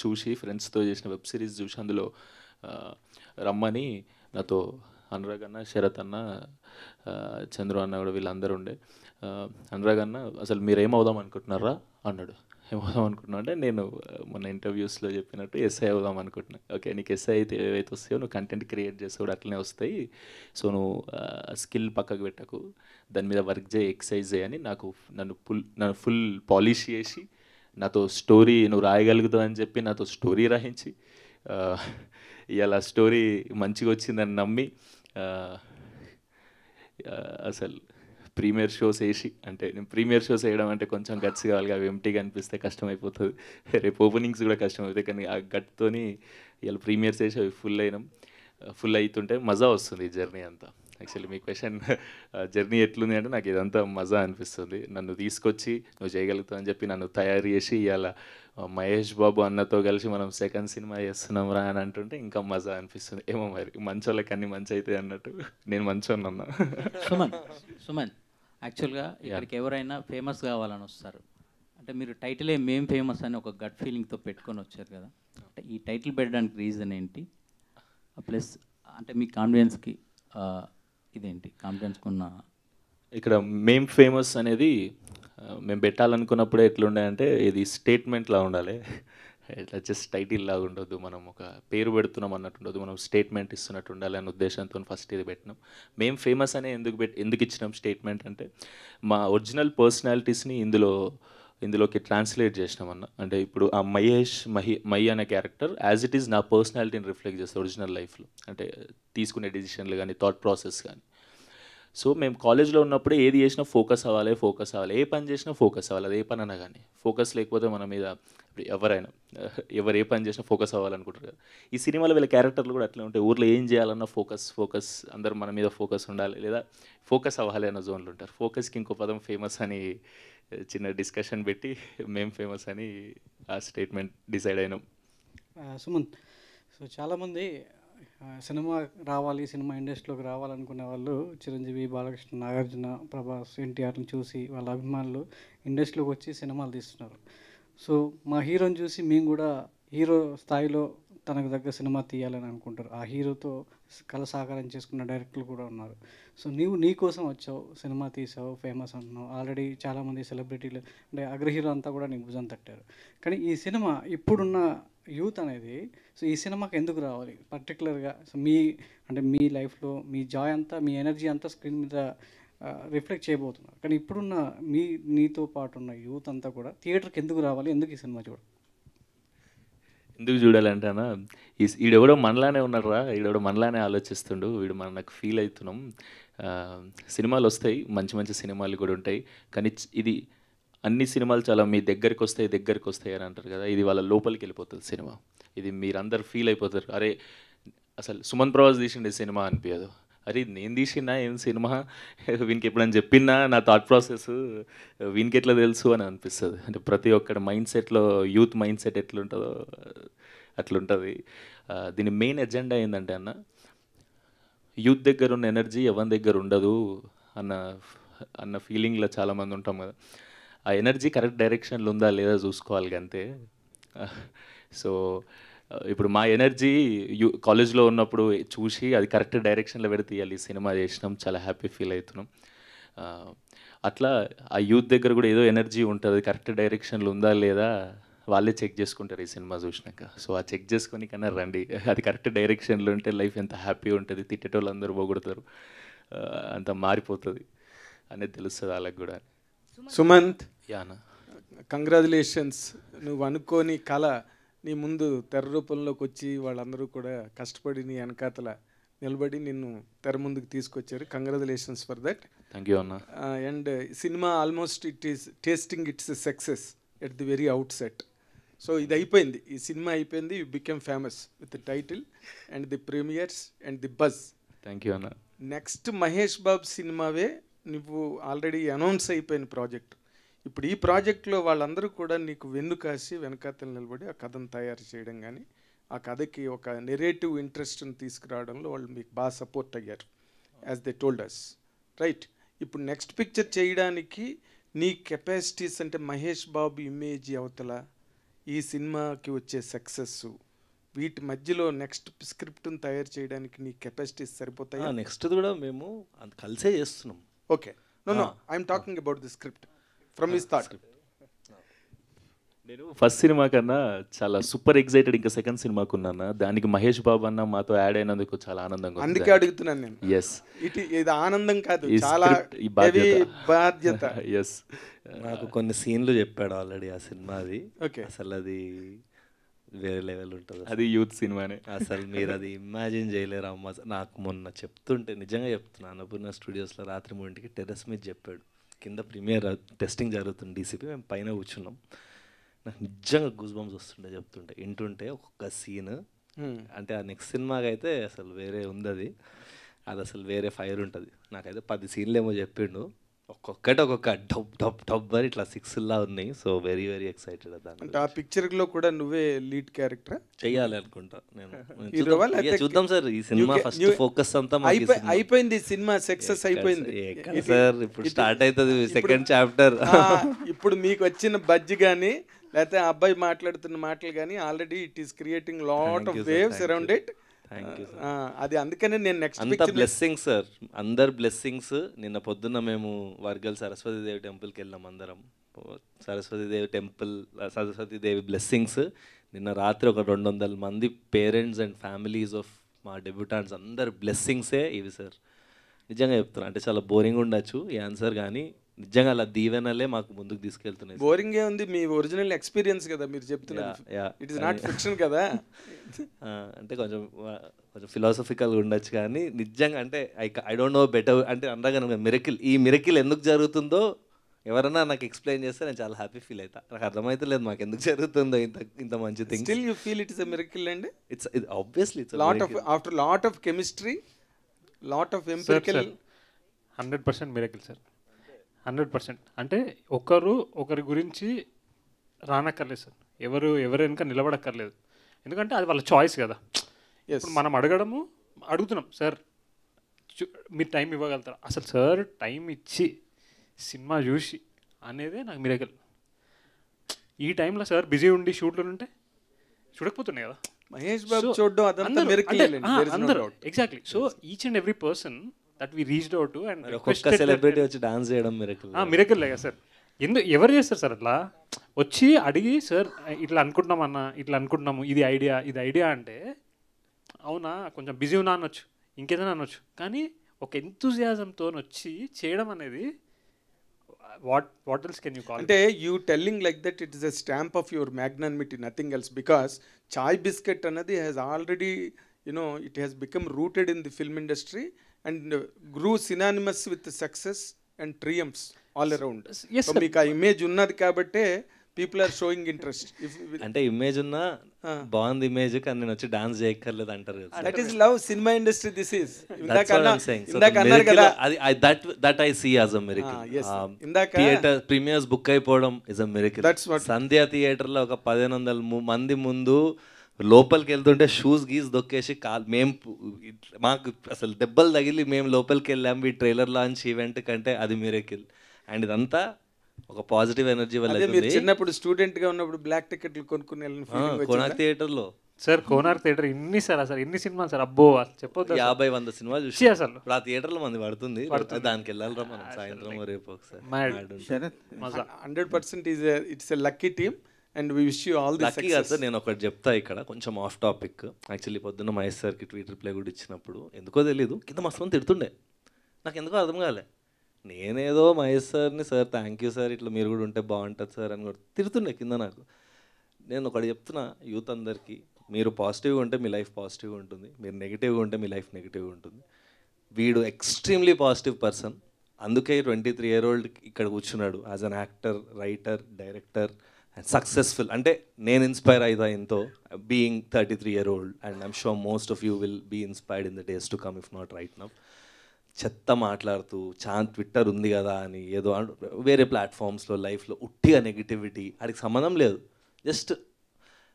చూసి ఫ్రెండ్స్తో చేసిన వెబ్ సిరీస్ చూసి అందులో రమ్మని నాతో అనురాగ్ అన్న శరత్ అన్న చంద్రు అన్న కూడా వీళ్ళందరూ ఉండే. అనురాగ్ అన్న అసలు మీరేమవుదాం అనుకుంటున్నారా? అన్నాడు. ఏమవుదాం అనుకుంటున్నా అంటే నేను మన మొన్న ఇంటర్వ్యూస్లో చెప్పినట్టు ఎస్ఐ అవుదాం అనుకుంటున్నా. ఓకే నీకు ఎస్ఐ అయితే ఏవైతే వస్తాయో నువ్వు కంటెంట్ క్రియేట్ చేస్తే అట్లనే వస్తాయి. సో నువ్వు స్కిల్ పక్కకు పెట్టకు. దాని మీద వర్క్ చేయి ఎక్సర్సైజ్ చేయని నాకు నన్ను ఫుల్ నన్ను ఫుల్ పాలిష్ చేసి నాతో స్టోరీ నువ్వు రాయగలుగుతావు అని చెప్పి నాతో స్టోరీ రాయించి ఇలా స్టోరీ మంచిగా వచ్చిందని నమ్మి అసలు ప్రీమియర్ షోస్ వేసి అంటే నేను ప్రీమియర్ షోస్ వేయడం అంటే కొంచెం గట్స్ కావాలి అవి ఎంటీగా అనిపిస్తే కష్టం అయిపోతుంది రేపు ఓపెనింగ్స్ కూడా కష్టం అవుతాయి కానీ ఆ గట్తోని ఇలా ప్రీమియర్స్ వేసి అవి ఫుల్ అయినాం. ఫుల్ అవుతుంటే మజా వస్తుంది ఈ జర్నీ అంతా. యాక్చువల్లీ మీ క్వశ్చన్ జర్నీ ఎట్లుంది అంటే నాకు ఇదంతా మజా అనిపిస్తుంది. నన్ను తీసుకొచ్చి నువ్వు చేయగలుగుతావు అని చెప్పి నన్ను తయారు చేసి ఇవాళ మహేష్ బాబు అన్నతో కలిసి మనం సెకండ్ సినిమా చేస్తున్నాం రా అని అంటుంటే ఇంకా మజా అనిపిస్తుంది. ఏమో మరి మంచోళ్ళకి అన్ని మంచి అవుతాయి అన్నట్టు. నేను మంచోని సుమన్ సుమన్ యాక్చువల్గా ఇక్కడికి ఎవరైనా ఫేమస్ కావాలని వస్తారు. అంటే మీరు టైటిలే మేం ఫేమస్ అని ఒక గట్ ఫీలింగ్తో పెట్టుకొని వచ్చారు కదా. అంటే ఈ టైటిల్ పెట్టడానికి రీజన్ ఏంటి? ప్లస్ అంటే మీ కాన్ఫిడెన్స్కి ఇదేంటి? కాన్ఫిడెన్స్కి ఉన్న ఇక్కడ మేం ఫేమస్ అనేది మేము పెట్టాలనుకున్నప్పుడే ఎట్లుండే అంటే ఇది స్టేట్మెంట్లా ఉండాలి. ఇట్లా జస్ట్ టైటిల్ లాగా ఉండొద్దు. మనం ఒక పేరు పెడుతున్నాం అన్నట్టు ఉండదు మనం స్టేట్మెంట్ ఇస్తున్నట్టు ఉండాలి అనే ఉద్దేశంతో ఫస్ట్ ఇది పెట్టినాం. మేము ఫేమస్ అనే ఎందుకు పెట్ ఎందుకు ఇచ్చినాం స్టేట్మెంట్ అంటే మా ఒరిజినల్ పర్సనాలిటీస్ని ఇందులో ఇందులోకి ట్రాన్స్లేట్ చేసినాం అన్న. అంటే ఇప్పుడు ఆ మహేష్ మహి మహి అనే క్యారెక్టర్ యాజ్ ఇట్ ఈస్ నా పర్సనాలిటీని రిఫ్లెక్ట్ చేస్తుంది ఒరిజినల్ లైఫ్లో అంటే తీసుకునే డెసిషన్లు కానీ థాట్ ప్రాసెస్ కానీ సో మేము కాలేజ్లో ఉన్నప్పుడే ఏది చేసినా ఫోకస్ అవ్వాలి ఫోకస్ అవ్వాలి. ఏ పని చేసినా ఫోకస్ అవ్వాలి. అది ఏ పని అన్నా కానీ. ఫోకస్ లేకపోతే మన మీద ఎవరైనా ఎవరు ఏ పని చేసినా ఫోకస్ అవ్వాలనుకుంటారు కదా. ఈ సినిమాలో వీళ్ళ క్యారెక్టర్లు కూడా అట్లా ఉంటాయి. ఊర్లో ఏం చేయాలన్నా ఫోకస్ ఫోకస్ అందరు మన మీద ఫోకస్ ఉండాలి. లేదా ఫోకస్ అవ్వాలి అన్న జోన్లు ఉంటారు. ఫోకస్కి ఇంకో పదం ఫేమస్ అని చిన్న డిస్కషన్ పెట్టి మేము ఫేమస్ అని ఆ స్టేట్మెంట్ డిసైడ్ అయినాం. సుమంత్ సో చాలామంది సినిమా రావాలి సినిమా ఇండస్ట్రీలోకి రావాలనుకునే వాళ్ళు చిరంజీవి బాలకృష్ణ నాగార్జున ప్రభాస్ ఎన్టీఆర్ని చూసి వాళ్ళ అభిమానులు ఇండస్ట్రీలోకి వచ్చి సినిమాలు తీస్తున్నారు. సో మా హీరోని చూసి మేము కూడా హీరో స్థాయిలో తనకు దగ్గర సినిమా తీయాలని అనుకుంటారు. ఆ హీరోతో కళ సాకారం చేసుకున్న డైరెక్టర్లు కూడా ఉన్నారు. సో నీవు నీ కోసం వచ్చావు సినిమా తీసావు ఫేమస్ అంటున్నావు. ఆల్రెడీ చాలామంది సెలబ్రిటీలు అంటే అగ్రహీరో అంతా కూడా నీకు భుజం తట్టారు. కానీ ఈ సినిమా ఇప్పుడున్న యూత్ అనేది సో ఈ సినిమాకి ఎందుకు రావాలి? పర్టికులర్గా సో మీ అంటే మీ లైఫ్లో మీ జాయ్ అంతా మీ ఎనర్జీ అంతా స్క్రీన్ మీద రిఫ్లెక్ట్ చేయబోతున్నారు. కానీ ఇప్పుడున్న మీ నీతో పాటు ఉన్న యూత్ అంతా కూడా థియేటర్కి ఎందుకు రావాలి? ఎందుకు ఈ సినిమా చూడాలి ఎందుకు చూడాలంటే అన్న ఈ ఈడెవడో మనలానే ఉన్నారా ఈడెవడో మనలానే ఆలోచిస్తుండు వీడు మన నాకు ఫీల్ అవుతున్నాం. సినిమాలు వస్తాయి మంచి మంచి సినిమాలు కూడా ఉంటాయి. కానీ ఇది అన్ని సినిమాలు చాలా మీ దగ్గరికి వస్తాయి దగ్గరికి వస్తాయి అని అంటారు కదా ఇది వాళ్ళ లోపలికి వెళ్ళిపోతుంది సినిమా. ఇది మీరందరు ఫీల్ అయిపోతారు. అరే అసలు సుమన్ ప్రవాస్ తీసిండే సినిమా అనిపించదు. అరే నేను తీసినా ఏం సినిమా? వీనికి ఎప్పుడైనా చెప్పినా నా థాట్ ప్రాసెస్ వీనికి ఎట్లా తెలుసు అని అనిపిస్తుంది. అంటే ప్రతి ఒక్కటి మైండ్ సెట్లో యూత్ మైండ్ సెట్ ఎట్లుంటుందో అట్లుంటుంది. దీని మెయిన్ ఎజెండా ఏంటంటే అన్న యూత్ దగ్గర ఉన్న ఎనర్జీ ఎవరి దగ్గర ఉండదు అన్న అన్న ఫీలింగ్లో చాలామంది ఉంటాం కదా. ఆ ఎనర్జీ కరెక్ట్ డైరెక్షన్లో ఉందా లేదా చూసుకోవాలి అంతే సో ఇప్పుడు మా ఎనర్జీ యూ కాలేజ్లో ఉన్నప్పుడు చూసి అది కరెక్ట్ డైరెక్షన్లో పెడితే ఇవ్వాలి ఈ సినిమా చేసినాం చాలా హ్యాపీ ఫీల్ అవుతున్నాం. అట్లా ఆ యూత్ దగ్గర కూడా ఏదో ఎనర్జీ ఉంటుంది కరెక్ట్ డైరెక్షన్లో ఉందా లేదా వాళ్ళే చెక్ చేసుకుంటారు ఈ సినిమా చూసినాక. సో ఆ చెక్ చేసుకొని కన్నా రండి. అది కరెక్ట్ డైరెక్షన్లో ఉంటే లైఫ్ ఎంత హ్యాపీ ఉంటుంది తిట్టేటోళ్ళు అందరూ పోగొడతారు. అంత మారిపోతుంది అనేది తెలుస్తుంది వాళ్ళకి కూడా. సుమంత్. యానా? కంగ్రాచులేషన్స్ నువ్వు అనుకోని కళ నీ ముందు తెర రూపంలోకి వచ్చి వాళ్ళందరూ కూడా కష్టపడి నీ వెనకాతల నిలబడి నిన్ను తెర ముందుకు తీసుకొచ్చారు. Congratulations for that thank you అన్న. And cinema almost it is tasting its success at the very outset so ఇది అయిపోయింది. ఈ సినిమా అయిపోయింది. You became famous with the title and the premieres and the buzz thank you అన్న. Next Mahesh Babu సినిమావే నువ్వు already announce అయిపోయిన project ఇప్పుడు ఈ ప్రాజెక్ట్లో వాళ్ళందరూ కూడా నీకు వెన్ను కాసి వెనకాతలు నిలబడి ఆ కథను తయారు చేయడం కానీ ఆ కథకి ఒక నెరేటివ్ ఇంట్రెస్ట్ని తీసుకురావడంలో వాళ్ళు మీకు బాగా సపోర్ట్ అయ్యారు as they told us right ఇప్పుడు నెక్స్ట్ పిక్చర్ చేయడానికి నీ కెపాసిటీస్ అంటే మహేష్ బాబు ఇమేజ్ అవతల ఈ సినిమాకి వచ్చే సక్సెస్ వీటి మధ్యలో నెక్స్ట్ స్క్రిప్ట్ని తయారు చేయడానికి నీ కెపాసిటీస్ సరిపోతాయి? నెక్స్ట్ కూడా మేము కలిసే చేస్తున్నాం. Okay no no I'm talking about the script from his thought నేను ఫస్ట్ సినిమా కన్నా చాలా సూపర్ ఎక్సైటెడ్ ఇంకా సెకండ్ సినిమాకు ఉన్నాను? దానికి మహేష్ బాబు అన్న మాతో యాడ్ అయినందుకు చాలా ఆనందంగా అందుకే అడుగుతున్నాను నేను. ఎస్ ఇటు ఇది ఆనందం కాదు చాలా బాధ్యత. ఎస్ నాకు కొన్ని సీన్లు చెప్పాడు ఆల్రెడీ ఆ సినిమాది. Okay. అసలు అది వేరే లెవెల్ ఉంటుంది అది యూత్ సినిమానే అసలు మీరు అది ఇమాజిన్ చేయలేరు అమ్మ. నాకు మొన్న చెప్తుంటే నిజంగా చెప్తున్నా అన్నపూర్ణ స్టూడియోస్లో రాత్రి మూడింటికి టెర్రస్ మీద చెప్పాడు. కింద ప్రీమియర్ టెస్టింగ్ జరుగుతుంది డీసీపీ మేము పైన కూర్చున్నాం. నాకు నిజంగా గూస్ బంప్స్ వస్తుండే చెప్తుంటే. వింటుంటే ఒక్కొక్క సీన్ Hmm. అంటే ఆ నెక్స్ట్ సినిమాకి అయితే అసలు వేరే ఉంది అది. అది అసలు వేరే ఫైర్ ఉంటుంది. నాకైతే పది సీన్లు ఏమో చెప్పిండు. ఒక్కొక్కటి ఒక్కొక్క డబ్ డబ్ డబ్ అని ఇట్లా సిక్స్ లా ఉన్నాయి సో వెరీ వెరీ ఎక్సైటెడ్ అంటే ఆ పిక్చర్లో కూడా నువ్వే లీడ్ క్యారెక్టర్ చెయ్యాలి అనుకుంటా నేను చూద్దాం. సార్ ఈ సినిమా ఫస్ట్ ఫోకస్ అంతా. అయిపోయింది సినిమా సక్సెస్ అయిపోయింది సార్, ఇప్పుడు స్టార్ట్ అవుతుంది సెకండ్ చాప్టర్ ఇప్పుడు మీకు వచ్చిన బజ్జి కానీ లేకపోతే ఆ అబ్బాయి మాట్లాడుతున్న మాటలు కానీ already it is creating lot of. Waves around. It. అది అందుకనే నేను నెక్స్ట్ అంత బ్లెస్సింగ్స్ సార్ అందరు బ్లెస్సింగ్స్ నిన్న పొద్దున్న మేము వర్గల్ సరస్వతీదేవి టెంపుల్కి వెళ్ళాం అందరం. సరస్వతీదేవి టెంపుల్ సరస్వతీదేవి బ్లెస్సింగ్స్ నిన్న రాత్రి ఒక రెండు వందల మంది పేరెంట్స్ అండ్ ఫ్యామిలీస్ ఆఫ్ మా డెబ్యూటాంట్స్ అందరు బ్లెస్సింగ్సే ఇవి సార్ నిజంగా చెప్తున్నా అంటే చాలా బోరింగ్ ఉండొచ్చు ఈ ఆన్సర్ కానీ నిజంగా అలా దీవెనలే మాకు ముందుకు తీసుకెళ్తున్నాయి. బోరింగ్ ఏ ఉంది మీ ఒరిజినల్ ఎక్స్పీరియన్స్ కదా మీరు చెప్తున్నారు. ఇట్ ఇస్ నాట్ ఫిక్షన్ కదా. అంటే కొంచెం కొంచెం ఫిలాసఫికల్గా ఉండొచ్చు కానీ నిజంగా అంటే I I don't know better అంటే అనగా మిరకిల్ ఈ మిరకిల్ ఎందుకు జరుగుతుందో ఎవరైనా నాకు ఎక్స్ప్లెయిన్ చేస్తే నేను చాలా హ్యాపీ ఫీల్ అవుతా నాకు అర్థమైతే లేదు మాకు ఎందుకు జరుగుతుందో ఇంత ఇంత మంచి thing still you feel it is a miracle అండి it's obviously it's lot of after lot of chemistry lot of empirical hundred percent miracle sir hundred percent. అంటే ఒకరు ఒకరి గురించి రానక్కర్లేదు సార్. ఎవరు ఎవరు వెనుక నిలబడక్కర్లేదు. ఎందుకంటే అది వాళ్ళ చాయిస్ కదా. ఇప్పుడు మనం అడగడము అడుగుతున్నాం సార్ మీరు టైం ఇవ్వగలుగుతారా? అసలు సార్ టైం ఇచ్చి సినిమా చూసి అనేదే నాకు మిరకల్. ఈ టైంలో సార్ బిజీ ఉండి షూట్లు ఉంటే చూడకపోతున్నాయి కదా. మహేష్ బాబు చూడడం అదంతా అందరూ. Exactly so each and every person that we reached out and ఒక్కొక్క సెలబ్రిటీ వచ్చి డాన్స్ చేయడం మిరకిల్ మిరకల్ కదా. సార్. ఎందుకు ఎవరు చేస్తారు సార్ అట్లా? వచ్చి అడిగి సార్ ఇట్లా అనుకుంటున్నాం అన్న ఇట్లా అనుకుంటున్నాము ఇది ఐడియా ఇది ఐడియా అంటే అవునా కొంచెం బిజీ ఉన్నా అనొచ్చు ఇంకేదైనా అనొచ్చు. కానీ ఒక ఎంతూజియాజంతో వచ్చి చేయడం అనేది what what else can you call అంటే you telling like that it is a stamp of your magnanimity nothing else because Chai biscuit అన్నది has already you know it has become rooted in the film industry and grew synonymous with success and triumphs all around Yes, sir. మీకు ఆ image ఉన్నది కాబట్టే people are showing interest అంటే image ఉన్నా బాగుంది image కానీ నేను వచ్చి డాన్స్ చేయక్కర్లేదు అంటారు కదా that is love cinema industry this That's ఇందాక అన్నారు miracle- కదా. అది I- that that I see as a miracle. Ah, yes. Um, ఇందాక- theatre ప్రీమియర్స్ బుక్ అయిపోవడం is a miracle That's what- Sandhya థియేటర్లో ఒక పదిహేను వందల ము- మంది ముందు లోపలికి వెళ్తుంటే షూస్ గీస్ దొక్కేసి కాల్ మేము మాకు అసలు దెబ్బలు తగిలి మేము లోపలికి వెళ్ళాం ఈ ట్రైలర్ లాంచ్ ఈవెంట్ కంటే అది మిరకిల్ అండ్ ఇదంతా ఒక పాజిటివ్ ఎనర్జీ వల్ల. చిన్నప్పుడు స్టూడెంట్గా ఉన్నప్పుడు బ్లాక్ టికెట్లు కొనుక్కుని వెళ్ళిన వచ్చిందా? థియేటర్లో సార్ కోనార్క్ థియేటర్ ఇన్ని సార్ అసలు ఎన్ని సినిమాలు సార్ అబ్బో చెప్పొద్దు. యాభై వంద సినిమాలు చూసి అసలు ఇప్పుడు ఆ థియేటర్లో మంది పడుతుంది. దానికి వెళ్ళాలిరా మనం సాయంత్రం రేపు ఒకసారి hundred percent is it's a lucky team and we wish you all the lucky కాదు సార్ నేను ఒకటి చెప్తా ఇక్కడ కొంచెం ఆఫ్ టాపిక్ యాక్చువల్లీ పొద్దున్న మహేష్ సార్కి ట్వీట్ రిప్లై కూడా ఇచ్చినప్పుడు ఎందుకో తెలియదు కింద మస్తు మంది తిడుతుండే. నాకు ఎందుకో అర్థం కాలే. నేనేదో మహేష్ సార్ని సార్ థ్యాంక్ యూ సార్ ఇట్లా మీరు కూడా ఉంటే బాగుంటుంది సార్ అని కూడా తిడుతుండే కింద నాకు. నేను ఒకటి చెప్తున్నా యూత్ అందరికీ మీరు పాజిటివ్గా ఉంటే మీ లైఫ్ పాజిటివ్గా ఉంటుంది. మీరు నెగిటివ్గా ఉంటే మీ లైఫ్ నెగిటివ్గా ఉంటుంది. వీడు ఎక్స్ట్రీమ్లీ పాజిటివ్ పర్సన్ అందుకే ట్వంటీ త్రీ ఇయర్ ఓల్డ్ ఇక్కడ కూర్చున్నాడు. As an actor writer director and successful అంటే నేను ఇన్స్పైర్ అవుతా ఎంతో? Being thirty three year old and I'm sure most of you will be inspired in the days to come if not right now చెత్త మాట్లాడుతూ చా Twitter ఉంది కదా అని ఏదో వేరే ప్లాట్ఫామ్స్లో లైఫ్లో ఉట్టిగా నెగిటివిటీ వాడికి సంబంధం లేదు. జస్ట్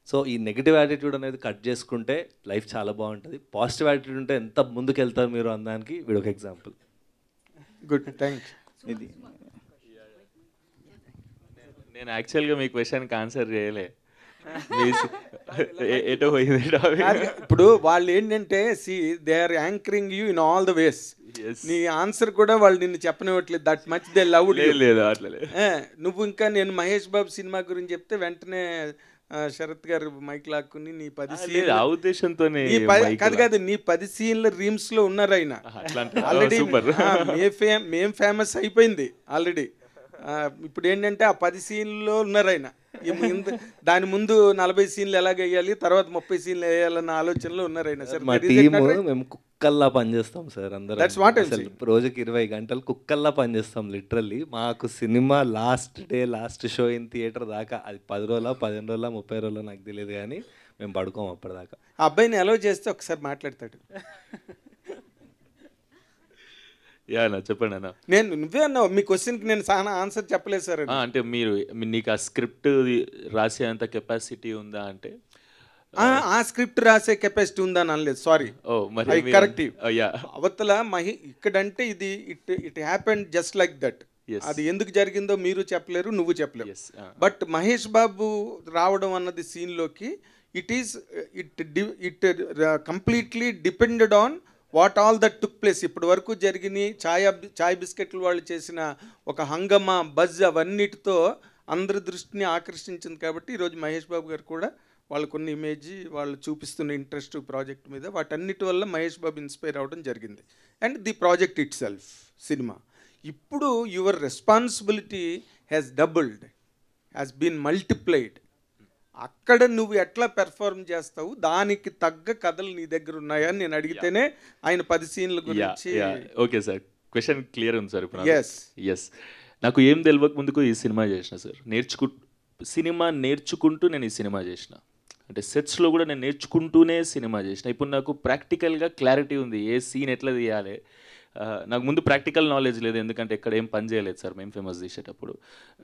సో ఈ నెగిటివ్ యాటిట్యూడ్ అనేది కట్ చేసుకుంటే లైఫ్ చాలా బాగుంటుంది. పాజిటివ్ యాటిట్యూడ్ ఉంటే ఎంత ముందుకు వెళ్తారు మీరు అనడానికి వీడు ఒక ఎగ్జాంపుల్ గుడ్ థ్యాంక్ ఇది. నేను యాక్చువల్గా మీ క్వశ్చన్కి ఆన్సర్ చేయలే. ఎటో ఇప్పుడు వాళ్ళు ఏంటంటే see they are anchoring you in all the ways నీ ఆన్సర్ కూడా వాళ్ళు నిన్ను చెప్పనివ్వట్లేదు. దట్ మచ్ దే లవ్ లేదు, అట్లా. నువ్వు ఇంకా నేను మహేష్ బాబు సినిమా గురించి చెప్తే వెంటనే శరత్ గారు మైక్ లాక్కుని నీ పది సీన్లు- ఆ ఉద్దేశంతోనే కాదు కాదు నీ పది సీన్ల రీమ్స్లో ఉన్నారు ఆయన ఆల్రెడీ మేం ఫేమస్ అయిపోయింది ఆల్రెడీ ఇప్పుడు ఏంటంటే ఆ పది సీన్లలో ఉన్నారు ఆయన. దాని ముందు నలభై సీన్లు ఎలాగ వేయాలి తర్వాత ముప్పై సీన్లు వేయాలన్న ఆలోచనలో ఉన్నారు ఆయన సార్. మా టీము? మేము కుక్కల్లా పనిచేస్తాం సార్ అందరం. రోజుకి ఇరవై గంటలు కుక్కల్లా పనిచేస్తాం లిటరల్లీ మాకు cinema last day last show in theatre దాకా. అది పది రోజుల పదిహేను రోజుల ముప్పై రోజుల నాకు తెలియదు కానీ మేము పడుకోం అప్పటిదాకా. ఆ అబ్బాయిని అలౌ చేస్తే ఒకసారి మాట్లాడతాడు. యా అన్న చెప్పండి అన్న. నేను నువ్వే అన్నావు మీ క్వశ్చన్కి నేను చాలా ఆన్సర్ చెప్పలేదు సార్ అంటే మీరు నీకు ఆ స్క్రిప్ట్ రాసే అంత కెపాసిటీ ఉందా అంటే? ఆ, స్క్రిప్ట్ రాసే కెపాసిటీ ఉందని అనలేదు సారీ ఓ, మరి కరెక్ట్. అవతల మహి ఇక్కడంటే ఇది it it happen just like that. అది ఎందుకు జరిగిందో మీరు చెప్పలేరు నువ్వు చెప్పలేవు. బట్ మహేష్ బాబు రావడం అన్నది సీన్లోకి it is it it completely depended on what all that took place ఇప్పటి వరకు జరిగిన ఛాయ్ అబ్- ఛాయ్ బిస్కెట్లు వాళ్ళు చేసిన ఒక హంగమా బజ్ అవన్నిటితో అందరి దృష్టిని ఆకర్షించింది కాబట్టి ఈరోజు మహేష్ బాబు గారు కూడా వాళ్ళు కొన్ని ఇమేజ్ వాళ్ళు చూపిస్తున్న ఇంట్రెస్ట్ ప్రాజెక్ట్ మీద వాటన్నిటి వల్ల మహేష్ బాబు ఇన్స్పైర్ అవ్వడం జరిగింది. And the project itself cinema. ఇప్పుడు your responsibility has doubled has been multiplied. అక్కడ నువ్వు ఎట్లా పెర్ఫార్మ్ చేస్తావు? దానికి తగ్గ కథలు నీ దగ్గర ఉన్నాయా? అని నేను అడిగితేనే ఆయన పది సీన్ల గురించి ఓకే సార్ క్వశ్చన్ క్లియర్ ఉంది సార్ ఇప్పుడు Yes. ఎస్ నాకు ఏం తెలియక ముందుకు ఈ సినిమా చేసిన సార్ నేర్చుకు సినిమా నేర్చుకుంటూ నేను ఈ సినిమా చేసిన. అంటే సెట్స్లో కూడా నేను నేర్చుకుంటూనే సినిమా చేసిన. ఇప్పుడు నాకు ప్రాక్టికల్గా క్లారిటీ ఉంది. ఏ సీన్ ఎట్లా తీయాలి? నాకు ముందు ప్రాక్టికల్ నాలెడ్జ్ లేదు ఎందుకంటే ఎక్కడ ఏం పని చేయలేదు సార్ మేము ఫేమస్ తీసేటప్పుడు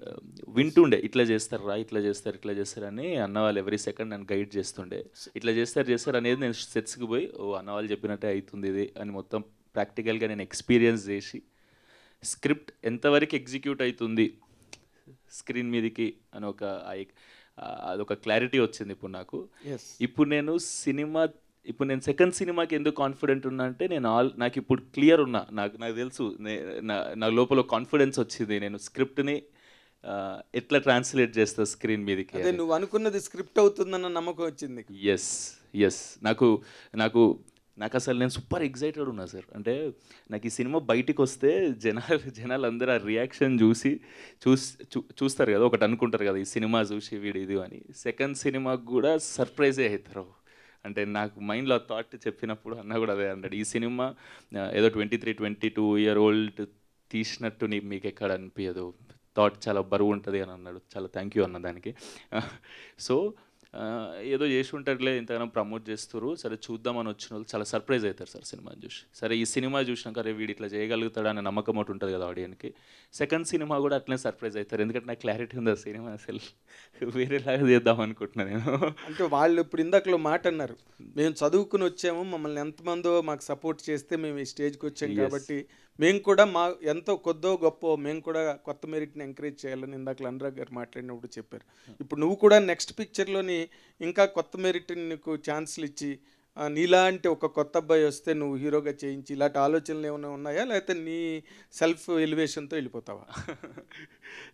ఆ, వింటుండే ఇట్లా చేస్తారు రా ఇట్లా చేస్తారు ఇట్లా చేస్తారు అని అన్న వాళ్ళు ఎవ్రీ సెకండ్ నన్ను గైడ్ చేస్తుండే. ఇట్లా చేస్తారు చేస్తారు అనేది నేను సెట్స్కి పోయి ఓ అన్న వాళ్ళు చెప్పినట్టే అవుతుంది ఇది అని మొత్తం ప్రాక్టికల్గా నేను ఎక్స్పీరియన్స్ చేసి స్క్రిప్ట్ ఎంతవరకు ఎగ్జిక్యూట్ అవుతుంది స్క్రీన్ మీదకి అని ఒక అదొక క్లారిటీ వచ్చింది ఇప్పుడు నాకు. ఇప్పుడు నేను సినిమా ఇప్పుడు నేను సెకండ్ సినిమాకి ఎందుకు కాన్ఫిడెంట్ ఉన్నా అంటే నేను ఆల్ నాకు ఇప్పుడు క్లియర్ ఉన్నా. నాకు నాకు తెలుసు నే- లోపల కాన్ఫిడెన్స్ వచ్చింది. నేను స్క్రిప్ట్ని ఎట్లా ట్రాన్స్లేట్ చేస్తా స్క్రీన్ మీదకి అదే నువ్వు అనుకున్నది స్క్రిప్ట్ అవుతుందన్న నమ్మకం వచ్చింది. ఎస్ ఎస్ నాకు నాకు నాకు అసలు నేను సూపర్ ఎగ్జైటెడ్ ఉన్నా సార్. అంటే నాకు ఈ సినిమా బయటికి వస్తే జనాలు జనాలు అందరూ ఆ రియాక్షన్ చూసి చూస్ చూస్తారు కదా. ఒకటి అనుకుంటారు కదా ఈ సినిమా చూసి వీడు ఇది అని. సెకండ్ సినిమాకి కూడా సర్ప్రైజే అవుతారు. అంటే నాకు మైండ్లో థాట్ చెప్పినప్పుడు అన్న కూడా అదే అన్నాడు. ఈ సినిమా ఏదో twenty three twenty two year old తీసినట్టు నీ మీకు ఎక్కడ అనిపించదు థాట్ చాలా బరువు ఉంటుంది అని అన్నాడు. చాలా థ్యాంక్ యూ అన్న దానికి. సో ఏదో చేసి ఉంటారులే ఇంతగానో ప్రమోట్ చేస్తారు సరే చూద్దామని వచ్చిన వాళ్ళు చాలా సర్ప్రైజ్ అవుతారు సార్ సినిమాని చూసి. సరే ఈ సినిమా చూసినాక అరే వీడు ఇట్లా చేయగలుగుతాడు అనే నమ్మకం ఒకటి ఉంటుంది కదా ఆడియన్కి సెకండ్ సినిమా కూడా అట్లనే సర్ప్రైజ్ అవుతారు. ఎందుకంటే నాకు క్లారిటీ ఉంది ఆ సినిమా అసలు. వేరేలాగా చేద్దాం అనుకుంటున్నా నేను. అంటే వాళ్ళు ఇప్పుడు ఇందాకలో మాట అన్నారు. మేము చదువుకుని వచ్చాము మమ్మల్ని ఎంతమందో మాకు సపోర్ట్ చేస్తే మేము ఈ స్టేజ్కి వచ్చాం. కాబట్టి మేము కూడా మా ఎంతో కొద్దో గొప్ప మేము కూడా కొత్త మెరిట్ని ఎంకరేజ్ చేయాలని ఇందాక అనురాగ్ గారు మాట్లాడినప్పుడు చెప్పారు. ఇప్పుడు నువ్వు కూడా నెక్స్ట్ పిక్చర్లోని ఇంకా కొత్త మెరిట్ నీకు ఛాన్స్లు ఇచ్చి నీలాంటి ఒక కొత్త అబ్బాయి వస్తే నువ్వు హీరోగా చేయించి ఇలాంటి ఆలోచనలు ఏమైనా ఉన్నాయా? లేకపోతే నీ సెల్ఫ్ ఎలివేషన్తో వెళ్ళిపోతావా?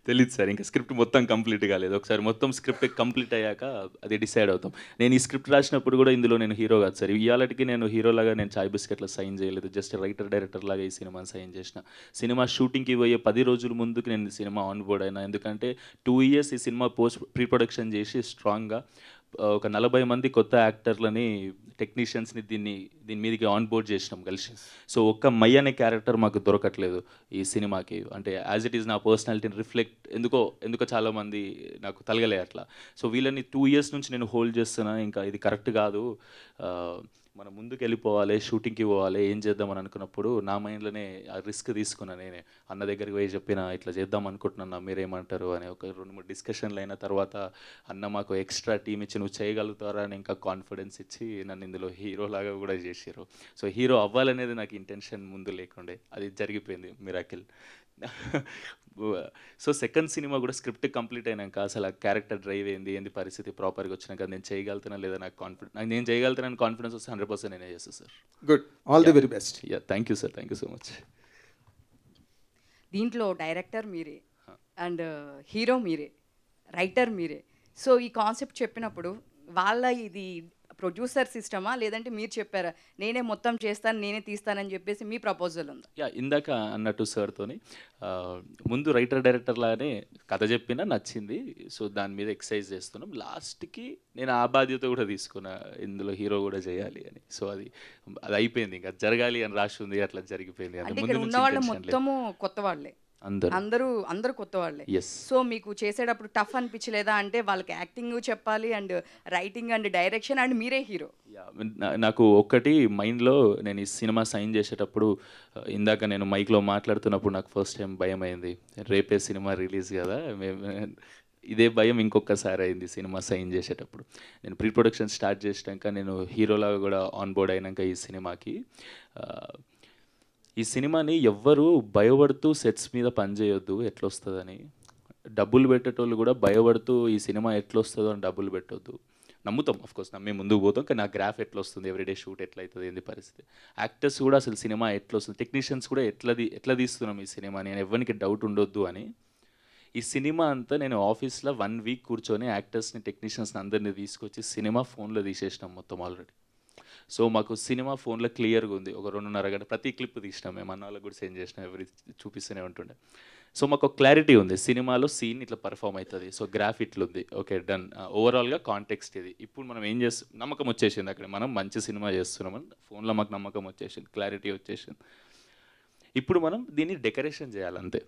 తెలియదు సార్. ఇంకా స్క్రిప్ట్ మొత్తం కంప్లీట్ కాలేదు. ఒకసారి మొత్తం స్క్రిప్ట్ కంప్లీట్ అయ్యాక అది డిసైడ్ అవుతాం. నేను ఈ స్క్రిప్ట్ రాసినప్పుడు కూడా ఇందులో నేను హీరో కాదు సార్. ఇవాళకి నేను హీరోలాగా నేను చాయ్ బిస్కెట్లో సైన్ చేయలేదు. జస్ట్ రైటర్ డైరెక్టర్ లాగా ఈ సినిమాని సైన్ చేసిన. సినిమా షూటింగ్కి పోయే పది రోజుల ముందుకు నేను సినిమా ఆన్ బోర్డ్ అయినా. ఎందుకంటే టూ ఇయర్స్ ఈ సినిమా పోస్ట్ ప్రీ ప్రొడక్షన్ చేసి స్ట్రాంగ్గా ఒక నలభై మంది కొత్త యాక్టర్లని టెక్నీషియన్స్ని దీన్ని దీని మీదకి ఆన్ బోర్డ్ చేసినాం కలిసి. సో ఒక్క మై అనే క్యారెక్టర్ మాకు దొరకట్లేదు ఈ సినిమాకి. అంటే యాజ్ ఇట్ ఈస్ నా పర్సనాలిటీని రిఫ్లెక్ట్ ఎందుకో ఎందుకో చాలామంది నాకు తలగలే అట్లా. సో వీళ్ళని టూ ఇయర్స్ నుంచి నేను హోల్డ్ చేస్తున్నా ఇంకా ఇది కరెక్ట్ కాదు. మనం ముందుకు వెళ్ళిపోవాలి షూటింగ్కి పోవాలి ఏం చేద్దామని అనుకున్నప్పుడు నా మైండ్లోనే ఆ రిస్క్ తీసుకున్నా నేనే. అన్న దగ్గరికి పోయి చెప్పిన ఇట్లా చేద్దాం అనుకుంటున్నా మీరేమంటారు? అని ఒక రెండు మూడు డిస్కషన్లు అయిన తర్వాత అన్న మాకు ఎక్స్ట్రా టీం ఇచ్చి నువ్వు చేయగలుగుతారా అని ఇంకా కాన్ఫిడెన్స్ ఇచ్చి నన్ను ఇందులో హీరో లాగా కూడా చేసారు సో హీరో అవ్వాలనేది నాకు ఇంటెన్షన్ ముందు లేకుండే. అది జరిగిపోయింది మిరాకిల్ సో సెకండ్ సినిమా కూడా స్క్రిప్ట్ కంప్లీట్ అయినాక అసలు ఆ క్యారెక్టర్ డ్రైవ్ ఏంది ఏంది పరిస్థితి ప్రాపర్గా వచ్చినాక నేను చేయగలుగుతున్నా లేదా నాకు కాన్ఫిడెన్స్ నాకు నేను చేయగలుగుతానని కాన్ఫిడెన్స్ వస్తే హండ్రెడ్ పర్సెంట్ నేనే చేస్తాను sir good all the very best ya thank you sir thank you so much దీంట్లో డైరెక్టర్ మీరే అండ్ హీరో మీరే రైటర్ మీరే. సో ఈ కాన్సెప్ట్ చెప్పినప్పుడు వాళ్ళ ఇది ప్రొడ్యూసర్ సిస్టమా? లేదంటే మీరు చెప్పారా నేనే మొత్తం చేస్తాను నేనే తీస్తానని చెప్పేసి మీ ప్రపోజల్ ఉందా? యా ఇందాక అన్నట్టు సార్తోని ముందు రైటర్ డైరెక్టర్ లాగానే కథ చెప్పినా నచ్చింది సో దాని మీద ఎక్సర్సైజ్ చేస్తున్నాం. లాస్ట్కి నేను ఆ బాధ్యత కూడా తీసుకున్నా ఇందులో హీరో కూడా చేయాలి అని. సో అది అది అయిపోయింది ఇంకా జరగాలి అని రాసి ఉంది అట్లా జరిగిపోయింది. మొత్తము కొత్త వాళ్ళే అందరూ. అందరూ అందరూ కొత్త వాళ్ళే. సో మీకు చేసేటప్పుడు టఫ్ అనిపించలేదా? అంటే వాళ్ళకి యాక్టింగ్ చెప్పాలి and writing and direction and మీరే హీరో నాకు ఒక్కటి మైండ్లో నేను ఈ సినిమా సైన్ చేసేటప్పుడు ఆ, ఇందాక నేను మైక్లో మాట్లాడుతున్నప్పుడు నాకు ఫస్ట్ టైం భయం అయింది. రేపే సినిమా రిలీజ్ కదా ఇదే భయం ఇంకొకసారి అయింది సినిమా సైన్ చేసేటప్పుడు. నేను ప్రీ ప్రొడక్షన్ స్టార్ట్ చేసినాక నేను హీరోలాగా కూడా ఆన్ బోర్డ్ అయినాక ఈ సినిమాకి ఆ, ఈ సినిమాని ఎవ్వరు భయపడుతూ సెట్స్ మీద పనిచేయొద్దు ఎట్లొస్తుందని. డబ్బులు పెట్టేటోళ్ళు కూడా భయపడుతూ ఈ సినిమా ఎట్లొస్తుందో అని డబ్బులు పెట్టొద్దు. నమ్ముతాం అఫ్ కోర్స్ నమ్మే ముందుకు పోతాం కానీ నా గ్రాఫ్ ఎట్లా వస్తుంది ఎవ్రీడే షూట్ ఎట్లా అవుతుంది ఏంది పరిస్థితి. యాక్టర్స్ కూడా అసలు సినిమా ఎట్లా వస్తుంది టెక్నీషియన్స్ కూడా ఎట్లా తీ- ఎట్లా తీస్తున్నాం ఈ సినిమా? నేను ఎవరికి డౌట్ ఉండొద్దు అని. ఈ సినిమా అంతా నేను ఆఫీస్లో వన్ వీక్ కూర్చొని యాక్టర్స్ని టెక్నీషియన్స్ని అందరినీ తీసుకొచ్చి సినిమా ఫోన్లో తీసేసినాం మొత్తం ఆల్రెడీ సో మాకు సినిమా ఫోన్లో క్లియర్గా ఉంది. ఒక రెండున్నర గంట ప్రతి క్లిప్ తీసినాం మేము. అన్న వాళ్ళకి కూడా సెండ్ చేసినాం. ఎవరి చూపిస్తూనే ఉంటుండే. సో మాకు ఒక క్లారిటీ ఉంది. సినిమాలో సీన్ ఇట్లా పర్ఫామ్ అవుతుంది సో గ్రాఫ్ ఇట్లుంది ఓకే డన్ ఓవరాల్గా కాంటెక్స్ట్ ఇది. ఇప్పుడు మనం ఏం చేస్తాం నమ్మకం వచ్చేసింది అక్కడ. మనం మంచి సినిమా చేస్తున్నామని ఫోన్లో మాకు నమ్మకం వచ్చేసింది. క్లారిటీ వచ్చేసింది. ఇప్పుడు మనం దీన్ని డెకరేషన్ చేయాలంతే.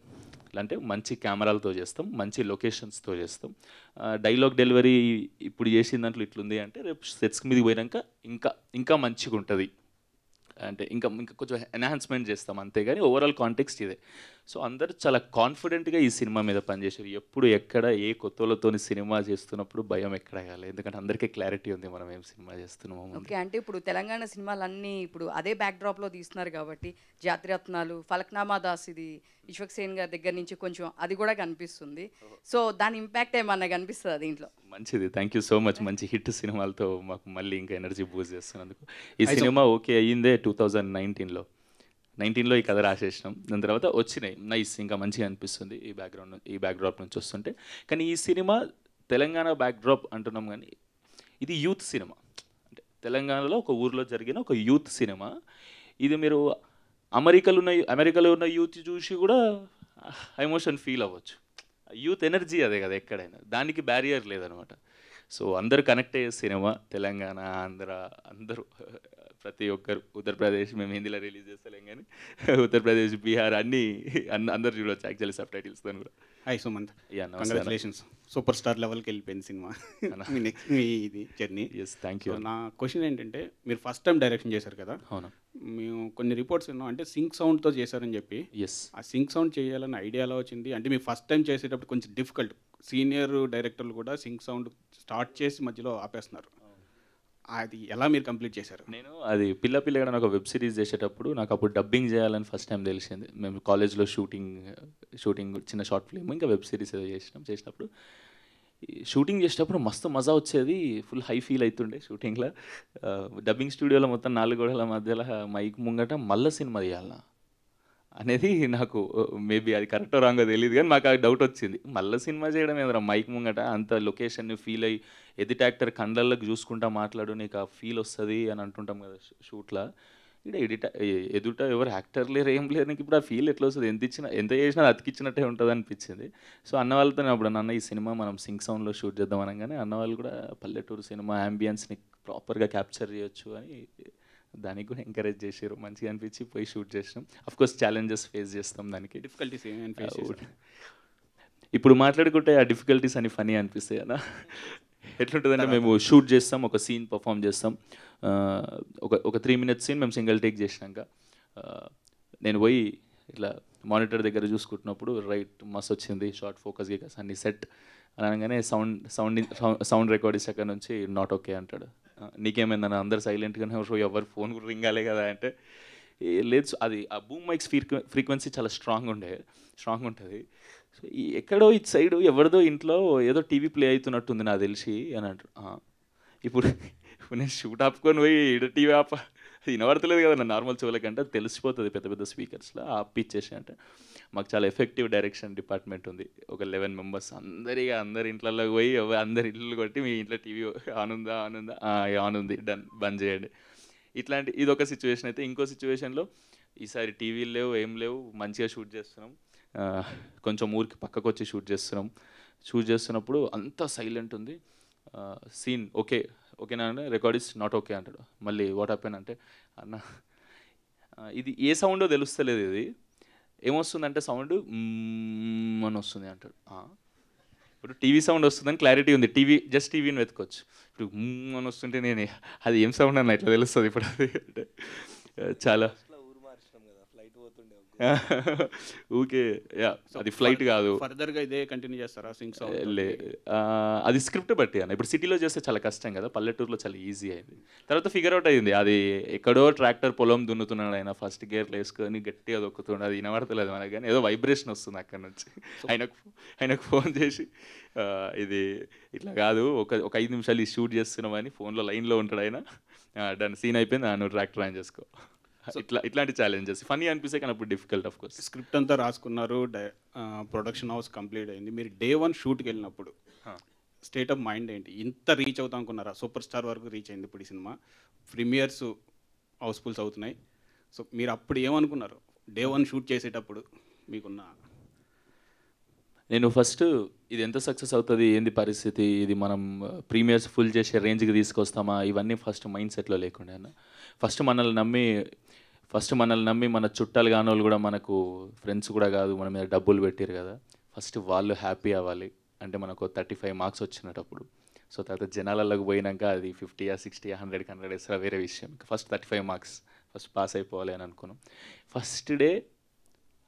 అంటే మంచి కెమెరాలతో చేస్తాం మంచి లొకేషన్స్తో చేస్తాం. డైలాగ్ డెలివరీ ఇప్పుడు చేసిన దాంట్లో ఇట్లుంది అంటే రేపు సెట్స్ మీద పోయినాక ఇంకా ఇంకా మంచిగా ఉంటుంది అంటే ఇంకా ఇంకా కొంచెం ఎన్హాన్స్మెంట్ చేస్తాం అంతేగాని ఓవరాల్ కాంటెక్స్ట్ ఇదే. సో అందరూ చాలా కాన్ఫిడెంట్గా ఈ సినిమా మీద పనిచేశారు. ఎప్పుడు ఎక్కడ ఏ కొత్తలతోని సినిమా చేస్తున్నప్పుడు భయం ఎక్కడ కాలేదు ఎందుకంటే అందరికీ క్లారిటీ ఉంది మనం ఏం సినిమా చేస్తున్నామో. ఓకే అంటే ఇప్పుడు తెలంగాణ సినిమాలన్నీ ఇప్పుడు అదే బ్యాక్డ్రాప్లో తీస్తున్నారు కాబట్టి జాతిరత్నాలు ఫలక్నామా దాస్ ఇది విశ్వక్ సేన్ గారి దగ్గర నుంచి కొంచెం అది కూడా కనిపిస్తుంది. సో దాని ఇంపాక్ట్ ఏమన్నా కనిపిస్తుందా దీంట్లో? మంచిది. థ్యాంక్ యూ సో మచ్ మంచి హిట్ సినిమాలతో మాకు మళ్ళీ ఇంకా ఎనర్జీ బూస్ట్ చేస్తున్నందుకు. ఈ సినిమా ఓకే అయ్యిందే టూ థౌజండ్ నైన్టీన్లో నైన్టీన్లో ఈ కథ రాసేసినాం. దాని తర్వాత వచ్చినాయి. నైస్ ఇంకా మంచిగా అనిపిస్తుంది ఈ బ్యాక్గ్రౌండ్ ఈ బ్యాక్డ్రాప్ నుంచి వస్తుంటే. కానీ ఈ సినిమా తెలంగాణ బ్యాక్డ్రాప్ అంటున్నాం కానీ ఇది యూత్ సినిమా. అంటే తెలంగాణలో ఒక ఊర్లో జరిగిన ఒక యూత్ సినిమా. ఇది మీరు అమెరికాలో ఉన్న అమెరికాలో ఉన్న యూత్ చూసి కూడా ఎమోషన్ ఫీల్ అవ్వచ్చు. యూత్ ఎనర్జీ అదే కదా ఎక్కడైనా. దానికి బ్యారియర్ లేదనమాట. సో అందరు కనెక్ట్ అయ్యే సినిమా తెలంగాణ ఆంధ్ర అందరూ. ప్రతి ఒక్కరు ఉత్తరప్రదేశ్ మేము హిందీలో రిలీజ్ చేస్తలేం కానీ ఉత్తరప్రదేశ్ బీహార్ అన్నీ అందరు చూడవచ్చు యాక్చువల్లీ సబ్ టైటిల్స్తో కూడా. Hi Sumanth. Congratulations super star లెవెల్కి వెళ్ళిపోయింది సినిమా. మీ నెక్స్ట్ మీ ఇది జర్నీ ఎస్ థ్యాంక్ యూ నా క్వశ్చన్ ఏంటంటే మీరు ఫస్ట్ టైం డైరెక్షన్ చేశారు కదా? అవును. మేము కొన్ని రిపోర్ట్స్ విన్నాం. అంటే సింక్ సౌండ్తో చేశారని చెప్పి. ఎస్ ఆ సింక్ సౌండ్ చేయాలని ఐడియా ఎలా వచ్చింది? అంటే మీరు ఫస్ట్ టైం చేసేటప్పుడు కొంచెం డిఫికల్ట్ సీనియర్ డైరెక్టర్లు కూడా సింక్ సౌండ్ స్టార్ట్ చేసి మధ్యలో ఆపేస్తున్నారు. అది ఎలా మీరు కంప్లీట్ చేశారు? నేను అది పిల్ల పిల్లగా ఒక వెబ్ సిరీస్ చేసేటప్పుడు నాకు అప్పుడు డబ్బింగ్ చేయాలని ఫస్ట్ టైం తెలిసింది. మేము కాలేజ్లో షూటింగ్ షూటింగ్ చిన్న షార్ట్ ఫిల్మ్ ఇంకా వెబ్ సిరీస్ ఏదో చేసినాం చేసినప్పుడు షూటింగ్ చేసేటప్పుడు మస్తు మజా వచ్చేది. ఫుల్ హై ఫీల్ అవుతుండే షూటింగ్లో. డబ్బింగ్ స్టూడియోలో మొత్తం నాలుగు గోడల మధ్యలో మైక్ ముంగట మళ్ళీ సినిమా తీయాలన్నా. అనేది నాకు మేబీ అది కరెక్టో రాంగో తెలియదు కానీ నాకు ఆ డౌట్ వచ్చింది. మళ్ళీ సినిమా చేయడం ఏదరా మైక్ ముంగట అంత లొకేషన్ని ఫీల్ అయ్యి ఎదిటి యాక్టర్ కండల్లోకి చూసుకుంటా మాట్లాడు నీకు ఆ ఫీల్ వస్తుంది అని అంటుంటాం కదా షూట్లో. ఇక్కడ ఎడిట ఎదుట ఎవరు యాక్టర్ లేరు ఏం లేరు నీకు ఇప్పుడు ఆ ఫీల్ ఎట్లా వస్తుంది? ఎంత ఇచ్చినా ఎంత చేసినా అతికిచ్చినట్టే ఉంటుంది అనిపించింది. సో అన్న వాళ్ళతో అప్పుడు నాన్న ఈ సినిమా మనం సింగ్ సౌండ్లో షూట్ చేద్దాం అనగానే అన్న వాళ్ళు కూడా పల్లెటూరు సినిమా అంబియన్స్ని ప్రాపర్గా క్యాప్చర్ చేయొచ్చు అని దానికి కూడా ఎంకరేజ్ చేసారు మంచిగా అనిపించి పోయి షూట్ చేసినాం. అఫ్ కోర్స్ ఛాలెంజెస్ ఫేస్ చేస్తాం దానికి. డిఫికల్టీస్ ఇప్పుడు మాట్లాడుకుంటే ఆ డిఫికల్టీస్ అని ఫనీ అనిపిస్తాయి అన్న ఎట్లుంటుందంటే మేము షూట్ చేస్తాం ఒక సీన్ పర్ఫామ్ చేస్తాం. ఒక ఒక త్రీ మినిట్స్ సీన్ మేము సింగిల్ టేక్ చేసినాక నేను పోయి ఇట్లా మానిటర్ దగ్గర చూసుకుంటున్నప్పుడు రైట్ మస్తు వచ్చింది షార్ట్ ఫోకస్ గికస్ అన్ని సెట్ అనగానే సౌండ్ సౌండ్ సౌండ్ రికార్డ్ అక్కడ నుంచి నాట్ ఓకే అంటాడు. నీకేమైందని అందరు సైలెంట్గానే ఎవరు ఫోన్ కూడా రింగాలే కదా అంటే లేదు. అది ఆ బూమ్ మైక్స్ ఫ్రీక్వెన్సీ చాలా స్ట్రాంగ్ ఉండే స్ట్రాంగ్ ఉంటుంది. సో ఎక్కడో ఇటు సైడ్ ఎవరిదో ఇంట్లో ఏదో టీవీ ప్లే అవుతున్నట్టుంది నాకు తెలిసి అని అంటారు ఇప్పుడు ఇప్పుడు నేను షూట్ ఆపుకొని పోయి ఇడ టీవీ ఆప అది వినబడతలేదు కదా నార్మల్ చెవులకంటే అంటే తెలిసిపోతుంది పెద్ద పెద్ద స్పీకర్స్లో ఆపిచ్చేసి అంటే. మాకు చాలా ఎఫెక్టివ్ డైరెక్షన్ డిపార్ట్మెంట్ ఉంది. ఒక లెవెన్ మెంబర్స్ అందరిగా అందరి ఇంట్లలో పోయి అందరి ఇళ్ళు కొట్టి మీ ఇంట్లో టీవీ ఆన్ ఉందా ఆన్ ఉందా? ఆన్ ఉంది. డన్ బంద్ చేయండి. ఇట్లాంటి ఇది ఒక సిచ్యువేషన్ అయితే. ఇంకో సిచ్యువేషన్లో ఈసారి టీవీలు లేవు ఏం లేవు మంచిగా షూట్ చేస్తున్నాం. కొంచెం ఊరికి పక్కకు వచ్చి షూట్ చేస్తున్నాం. షూట్ చేస్తున్నప్పుడు అంతా సైలెంట్ ఉంది. సీన్ ఓకే ఓకేనా అంటే రికార్డ్ ఇస్ నాట్ ఓకే అంటాడు. మళ్ళీ వాట్ హ్యాపెన్ అంటే అన్న ఇది ఏ సౌండో తెలుస్తలేదు ఇది. ఏమొస్తుందంటే సౌండ్ అని వస్తుంది అంటాడు. ఇప్పుడు టీవీ సౌండ్ వస్తుందని క్లారిటీ ఉంది. టీవీ జస్ట్ టీవీని వెతుకోవచ్చు ఇప్పుడు అని వస్తుంటే నేను అది ఏం సౌండ్ అన్న ఇట్లా తెలుస్తుంది ఇప్పుడు. అది అంటే చాలా ఊకే యా అది ఫ్లైట్ కాదు. ఫర్దర్గా ఇదే కంటిన్యూ చేస్తారా సింగ్ లే అది స్క్రిప్ట్ బట్టి అన్న. ఇప్పుడు సిటీలో చేస్తే చాలా కష్టం కదా పల్లెటూరులో చాలా ఈజీ అయింది. తర్వాత ఫిగర్ అవుట్ అయింది అది ఎక్కడో ట్రాక్టర్ పొలం దున్నుతున్నాడు ఆయన ఫస్ట్ గేర్లు వేసుకొని గట్టిగా దొక్కుతున్నాడు అది వినబడతలేదు మనకు కానీ ఏదో వైబ్రేషన్ వస్తుంది అక్కడ నుంచి. ఆయనకు ఆయనకు ఫోన్ చేసి ఇది ఇట్లా కాదు ఒక ఒక ఐదు నిమిషాలు ఈ షూట్ చేస్తున్నామని ఫోన్లో లైన్లో ఉంటాడు ఆయన. దాని సీన్ అయిపోయింది నువ్వు ట్రాక్టర్ ఆన్ చేసుకో. ఇట్లా ఇట్లాంటి ఛాలెంజెస్ ఫనీ అనిపిస్తే కానీ అప్పుడు డిఫికల్ట్ ఆఫ్ కోర్స్ స్క్రిప్ట్ అంతా రాసుకున్నారు ప్రొడక్షన్ హౌస్ కంప్లీట్ అయింది. మీరు డే వన్ షూట్కి వెళ్ళినప్పుడు స్టేట్ ఆఫ్ మైండ్ ఏంటి? ఇంత రీచ్ అవుతాం అనుకున్నారా? సూపర్ స్టార్ వరకు రీచ్ అయింది ఇప్పుడు ఈ సినిమా. ప్రీమియర్స్ హౌస్ఫుల్స్ అవుతున్నాయి. సో మీరు అప్పుడు ఏమనుకున్నారు? డే వన్ షూట్ చేసేటప్పుడు మీకున్న నేను ఫస్ట్ ఇది ఎంత సక్సెస్ అవుతుంది? ఏంది పరిస్థితి? ఇది మనం ప్రీమియర్స్ ఫుల్ చేసే రేంజ్కి తీసుకొస్తామా? ఇవన్నీ ఫస్ట్ మైండ్ సెట్లో లేకుండా ఫస్ట్ మనల్ని నమ్మి ఫస్ట్ మనల్ని నమ్మి మన చుట్టాలు కాని వాళ్ళు కూడా మనకు ఫ్రెండ్స్ కూడా కాదు మన మీద డబ్బులు పెట్టారు కదా. ఫస్ట్ వాళ్ళు హ్యాపీ అవ్వాలి. అంటే మనకు థర్టీ ఫైవ్ మార్క్స్ వచ్చినప్పుడు. సో తర్వాత జనాలలోకి పోయినాక అది ఫిఫ్టీయా సిక్స్టీయా హండ్రెడ్కి హండ్రెడ్ వేస్తారా వేరే విషయం. First thirty five marks first pass అయిపోవాలి అని అనుకున్నాం. ఫస్ట్ డే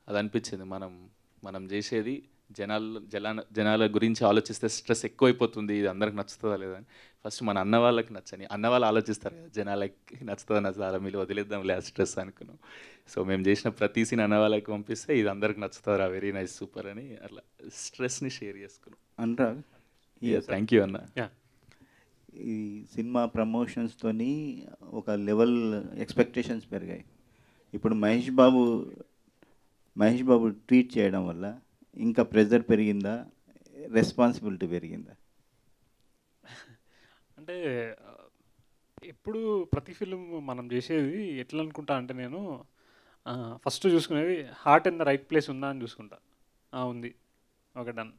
అది అనిపించింది మనం మనం చేసేది జనాల జనాల జనాల గురించి ఆలోచిస్తే స్ట్రెస్ ఎక్కువైపోతుంది. ఇది అందరికి నచ్చుతుందా లేదా అని. ఫస్ట్ మన అన్న వాళ్ళకి నచ్చని అన్న వాళ్ళు ఆలోచిస్తారు కదా జనాలకి నచ్చుతుందా నచ్చుతుందా మీరు వదిలేద్దాం లే స్ట్రెస్ అనుకున్నాం. సో మేము చేసిన ప్రతి సీన్ అన్న వాళ్ళకి పంపిస్తే ఇది అందరికి నచ్చుతారా వెరీ నైస్ సూపర్ అని అట్లా స్ట్రెస్ని షేర్ చేసుకున్నాం. అనురాగ్ థ్యాంక్ యూ అన్న. ఈ సినిమా ప్రమోషన్స్తోని ఒక లెవెల్ ఎక్స్పెక్టేషన్స్ పెరిగాయి. ఇప్పుడు మహేష్ బాబు మహేష్ బాబు ట్వీట్ చేయడం వల్ల ఇంకా ప్రెజర్ పెరిగిందా రెస్పాన్సిబిలిటీ పెరిగిందా? అంటే ఎప్పుడు ప్రతి ఫిలిం మనం చేసేది ఎట్లా అనుకుంటా అంటే నేను ఫస్ట్ చూసుకునేది heart in the right place ఉందా అని చూసుకుంటా. ఉంది. Okay done.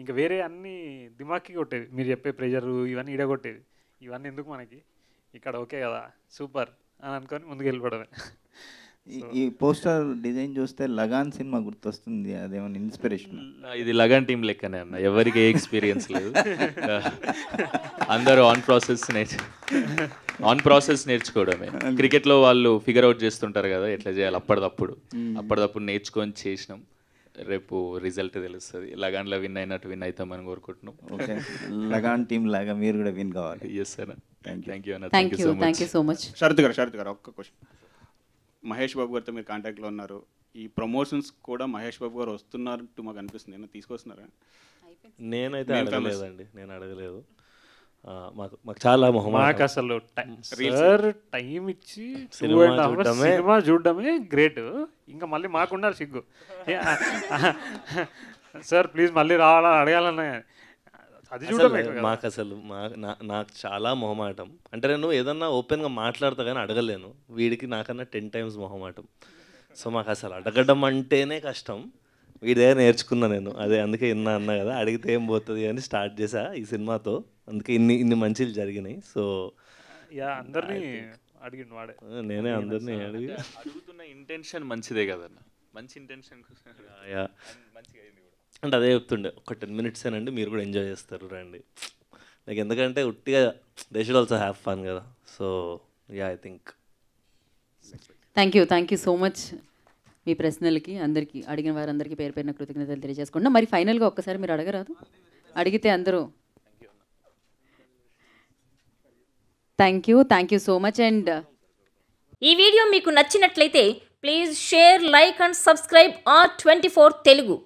ఇంకా వేరే అన్ని దిమాక్కి కొట్టేది. మీరు చెప్పే ప్రెషర్ ఇవన్నీ ఇడగొట్టేది ఇవన్నీ ఎందుకు మనకి? ఇక్కడ ఓకే కదా. సూపర్. అని అనుకొని ముందుకు వెళ్ళిపోవడమే ఈ- పోస్టర్ డిజైన్ చూస్తే లగాన్ సినిమా గుర్తొస్తుంది అదేమన్నా ఇన్స్పిరేషన్ ఇది లగన్ టీం లెక్కనే అన్న. ఎవరికి ఏ ఎక్స్పీరియన్స్ లేదు. అందరూ ఆన్ ప్రాసెస్ నేర్చు ఆన్ ప్రాసెస్ నేర్చుకోవడమే. క్రికెట్లో వాళ్ళు ఫిగర్ అవుట్ చేస్తుంటారు కదా ఎట్లా చేయాలి అప్పటిదప్పుడు. అప్పటిదప్పుడు నేర్చుకొని చేసినాం. రేపు రిజల్ట్ తెలుస్తుంది. లగాన్లో విన్ అయినట్టు విన్ అవుతామని కోరుకుంటున్నాం. ఓకే. లగాన్ టీం లాగా మీరు కూడా విన్ కావాలి. ఎస్ సార్ థ్యాంక్ యూ అన్న. Thank you thank you so much Sharath garu Sharath garu ఒక్క క్వశ్చన్ మహేష్ బాబు గారితో మీరు కాంటాక్ట్లో ఉన్నారు. ఈ ప్రమోషన్స్ కూడా మహేష్ బాబు గారు వస్తున్నట్టు మాకు అనిపిస్తుంది. నేను తీసుకొస్తున్నారా? నేనైతే. అడగలేదండి. నేను అడగలేదు. మాకు మాకు చాలా మొహమాటం. మాకు అసలు టై- Reels. సార్ టైం ఇచ్చి సినిమా చూడడమే- సినిమా చూడడమే గ్రేట్. ఇంకా మళ్ళీ మాకు ఉండాలి సిగ్గు. సార్ ప్లీజ్ మళ్ళీ రావాలా అడగాలన్నా అది అసలు చూడమే కదా. మాకు అసలు మా నా- నాకు చాలా మొహమాటం. అంటే నేను ఏదన్నా ఓపెన్గా మాట్లాడతా కానీ అడగలేను. వీడికి నాకన్నా టెన్ టైమ్స్ మొహమాటం. సో మాకు అసలు అడగడం అంటేనే కష్టం. వీడి దగ్గర నేర్చుకున్నా నేను. అదే అందుకే ఇన్నా అన్నా కదా అడిగితే ఏం పోతుంది అని స్టార్ట్ చేసా ఈ సినిమాతో. అందుకే ఇన్ని ఇన్ని మంచిలు జరిగినాయి. సో యా అందరినీ వాడే. నేనే అందరినీ అడిగి అడుగుతున్న ఇంటెన్షన్ మంచిదే కదన్న. మంచి ఇంటెన్షన్ యా మంచిగా అంటే అదే చెప్తుండే ఒక టెన్ మినిట్స్ ఏనండి మీరు కూడా ఎంజాయ్ చేస్తారు రండి. నాకు ఎందుకంటే ఉట్టిగా they should also have fun కదా. So yeah I think thank you thank you so much మీ ప్రశ్నలకి అందరికీ అడిగిన వారందరికీ పేరు పేరున కృతజ్ఞతలు తెలియజేసుకుంటున్నా. మరి ఫైనల్గా ఒక్కసారి మీరు అడగరాదు? అడిగితే అందరూ. Thank you thank you so much and ఈ వీడియో మీకు నచ్చినట్లయితే please share like and subscribe R twenty Telugu